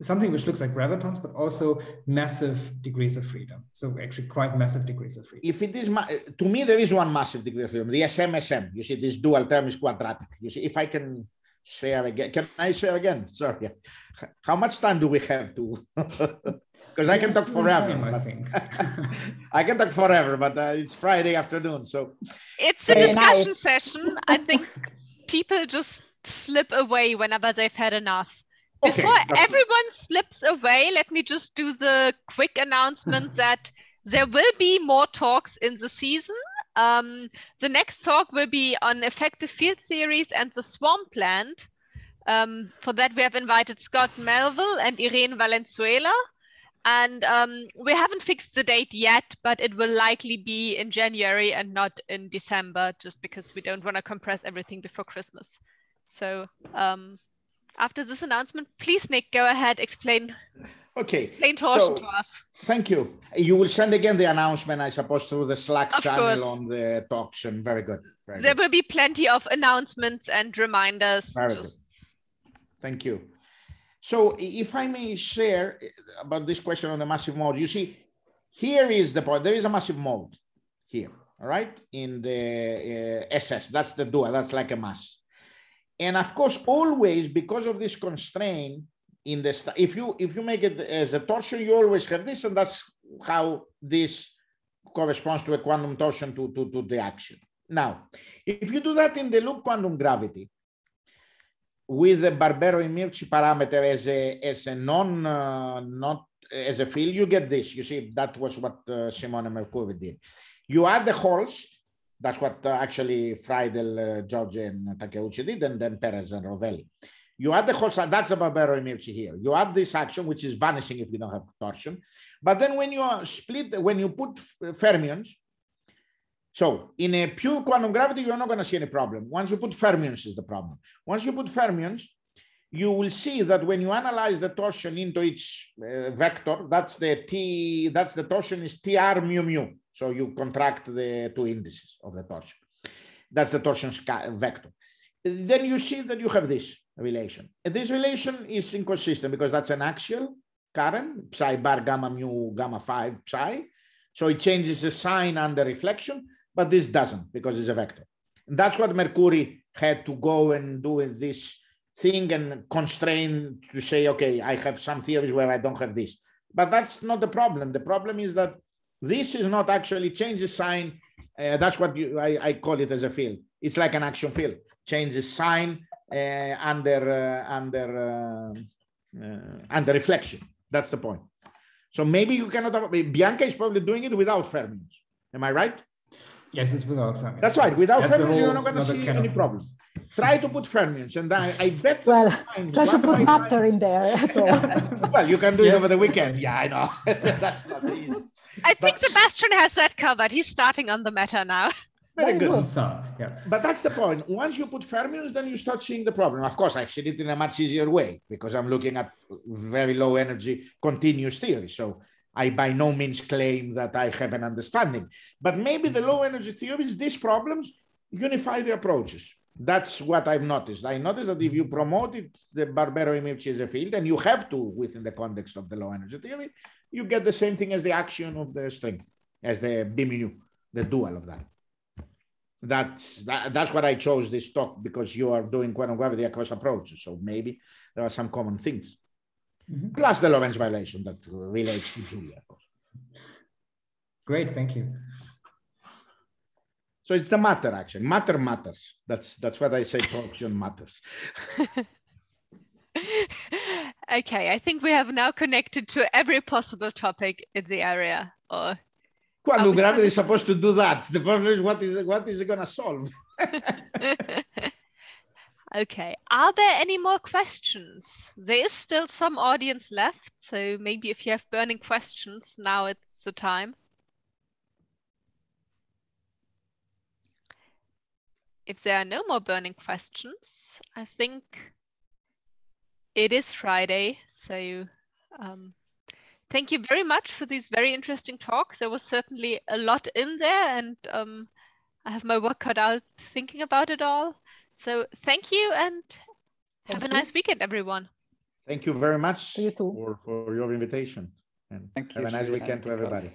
something which looks like gravitons, but also massive degrees of freedom. So actually quite massive degrees of freedom. If it is, ma- to me, there is one massive degree of freedom, the SMSM. You see, this dual term is quadratic. You see, if I can share again, can I share again? Sorry. How much time do we have to? Because I can talk forever. Time, I think I can talk forever, but uh, it's Friday afternoon, so it's a discussion session. I think people just slip away whenever they've had enough. Before okay, everyone slips away, let me just do the quick announcement that there will be more talks in the season. Um, the next talk will be on effective field theories and the swampland. Um, for that, we have invited Scott Melville and Irene Valenzuela. And um, we haven't fixed the date yet, but it will likely be in January and not in December, just because we don't want to compress everything before Christmas. So um, after this announcement, please, Nick, go ahead, explain. Okay. Explain torsion so, to us. Thank you. You will send again the announcement, I suppose, through the Slack of channel course. on the Tauction. Very good. Very there good. will be plenty of announcements and reminders. Very just... good. Thank you. So if I may share about this question on the massive mode, you see, here is the point. There is a massive mode here, all right, in the uh, SS. That's the dual. That's like a mass. And of course, always because of this constraint in the if you if you make it as a torsion, you always have this, and that's how this corresponds to a quantum torsion to, to, to the axion. Now, if you do that in the loop quantum gravity, with the Barbero Immirzi parameter as a as a non uh, not as a field, you get this. You see, that was what uh, Simone Mercuri did. You add the Holst. That's what uh, actually Freidel, uh, George, and Takeuchi did, and then Perez and Rovelli. You add the Holst. That's the Barbero Immirzi here. You add this action, which is vanishing if you don't have torsion. But then when you split, when you put fermions, so in a pure quantum gravity, you're not going to see any problem. Once you put fermions is the problem. Once you put fermions, you will see that when you analyze the torsion into each uh, vector, that's the T, that's the torsion is TR mu mu. So you contract the two indices of the torsion. That's the torsion vector. Then you see that you have this relation. This relation is inconsistent because that's an axial current, psi bar gamma mu gamma five psi. So it changes the sign under reflection but this doesn't because it's a vector. And that's what Mercuri had to go and do this thing and constrain to say, okay, I have some theories where I don't have this. But that's not the problem. The problem is that this is not actually change the sign. Uh, that's what you, I, I, call it as a field. It's like an axion field. Changes sign uh, under uh, under uh, uh, under reflection. That's the point. So maybe you cannot. Have, Bianca is probably doing it without fermions. Am I right? Yes, it's without fermions. That's right. Without That's fermions, you're not going to see any problems. Try to put fermions, and I, I bet. Well, try to put matter in there. well, you can do yes. it over the weekend. Yeah, I know. That's not easy. I but, think Sebastian has that covered. He's starting on the matter now. Very good. So, yeah. But that's the point. Once you put fermions, then you start seeing the problem. Of course, I've seen it in a much easier way because I'm looking at very low energy continuous theory. So I by no means claim that I have an understanding, but maybe the mm-hmm. low energy theories, these problems unify the approaches. That's what I've noticed. I noticed that if you mm-hmm. promote it, the Barbero Immirzi is a field, and you have to within the context of the low energy theory, you get the same thing as the axion of the string, as the B mu, the dual of that. That's that, that's what I chose this talk because you are doing quantum gravity across approaches. So maybe there are some common things. Mm-hmm. plus the Lorentz violation that relates to Giulia. Great, thank you. So it's the matter actually. Matter matters. That's that's what I say. Torsion matters. okay, I think we have now connected to every possible topic in the area. Or quantum gravity is supposed to do that. The problem is what is what is it going to solve? Okay, are there any more questions? There is still some audience left, so maybe if you have burning questions, now it's the time. If there are no more burning questions, I think it is Friday, so um, thank you very much for these very interesting talks. There was certainly a lot in there, and um, I have my work cut out thinking about it all. So thank you and thank have you. a nice weekend, everyone. Thank you very much you for, for your invitation. And thank have you. a nice weekend to everybody.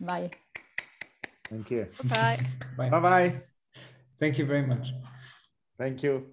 Bye. Thank you. Bye. Bye. Bye bye. Thank you very much. Thank you.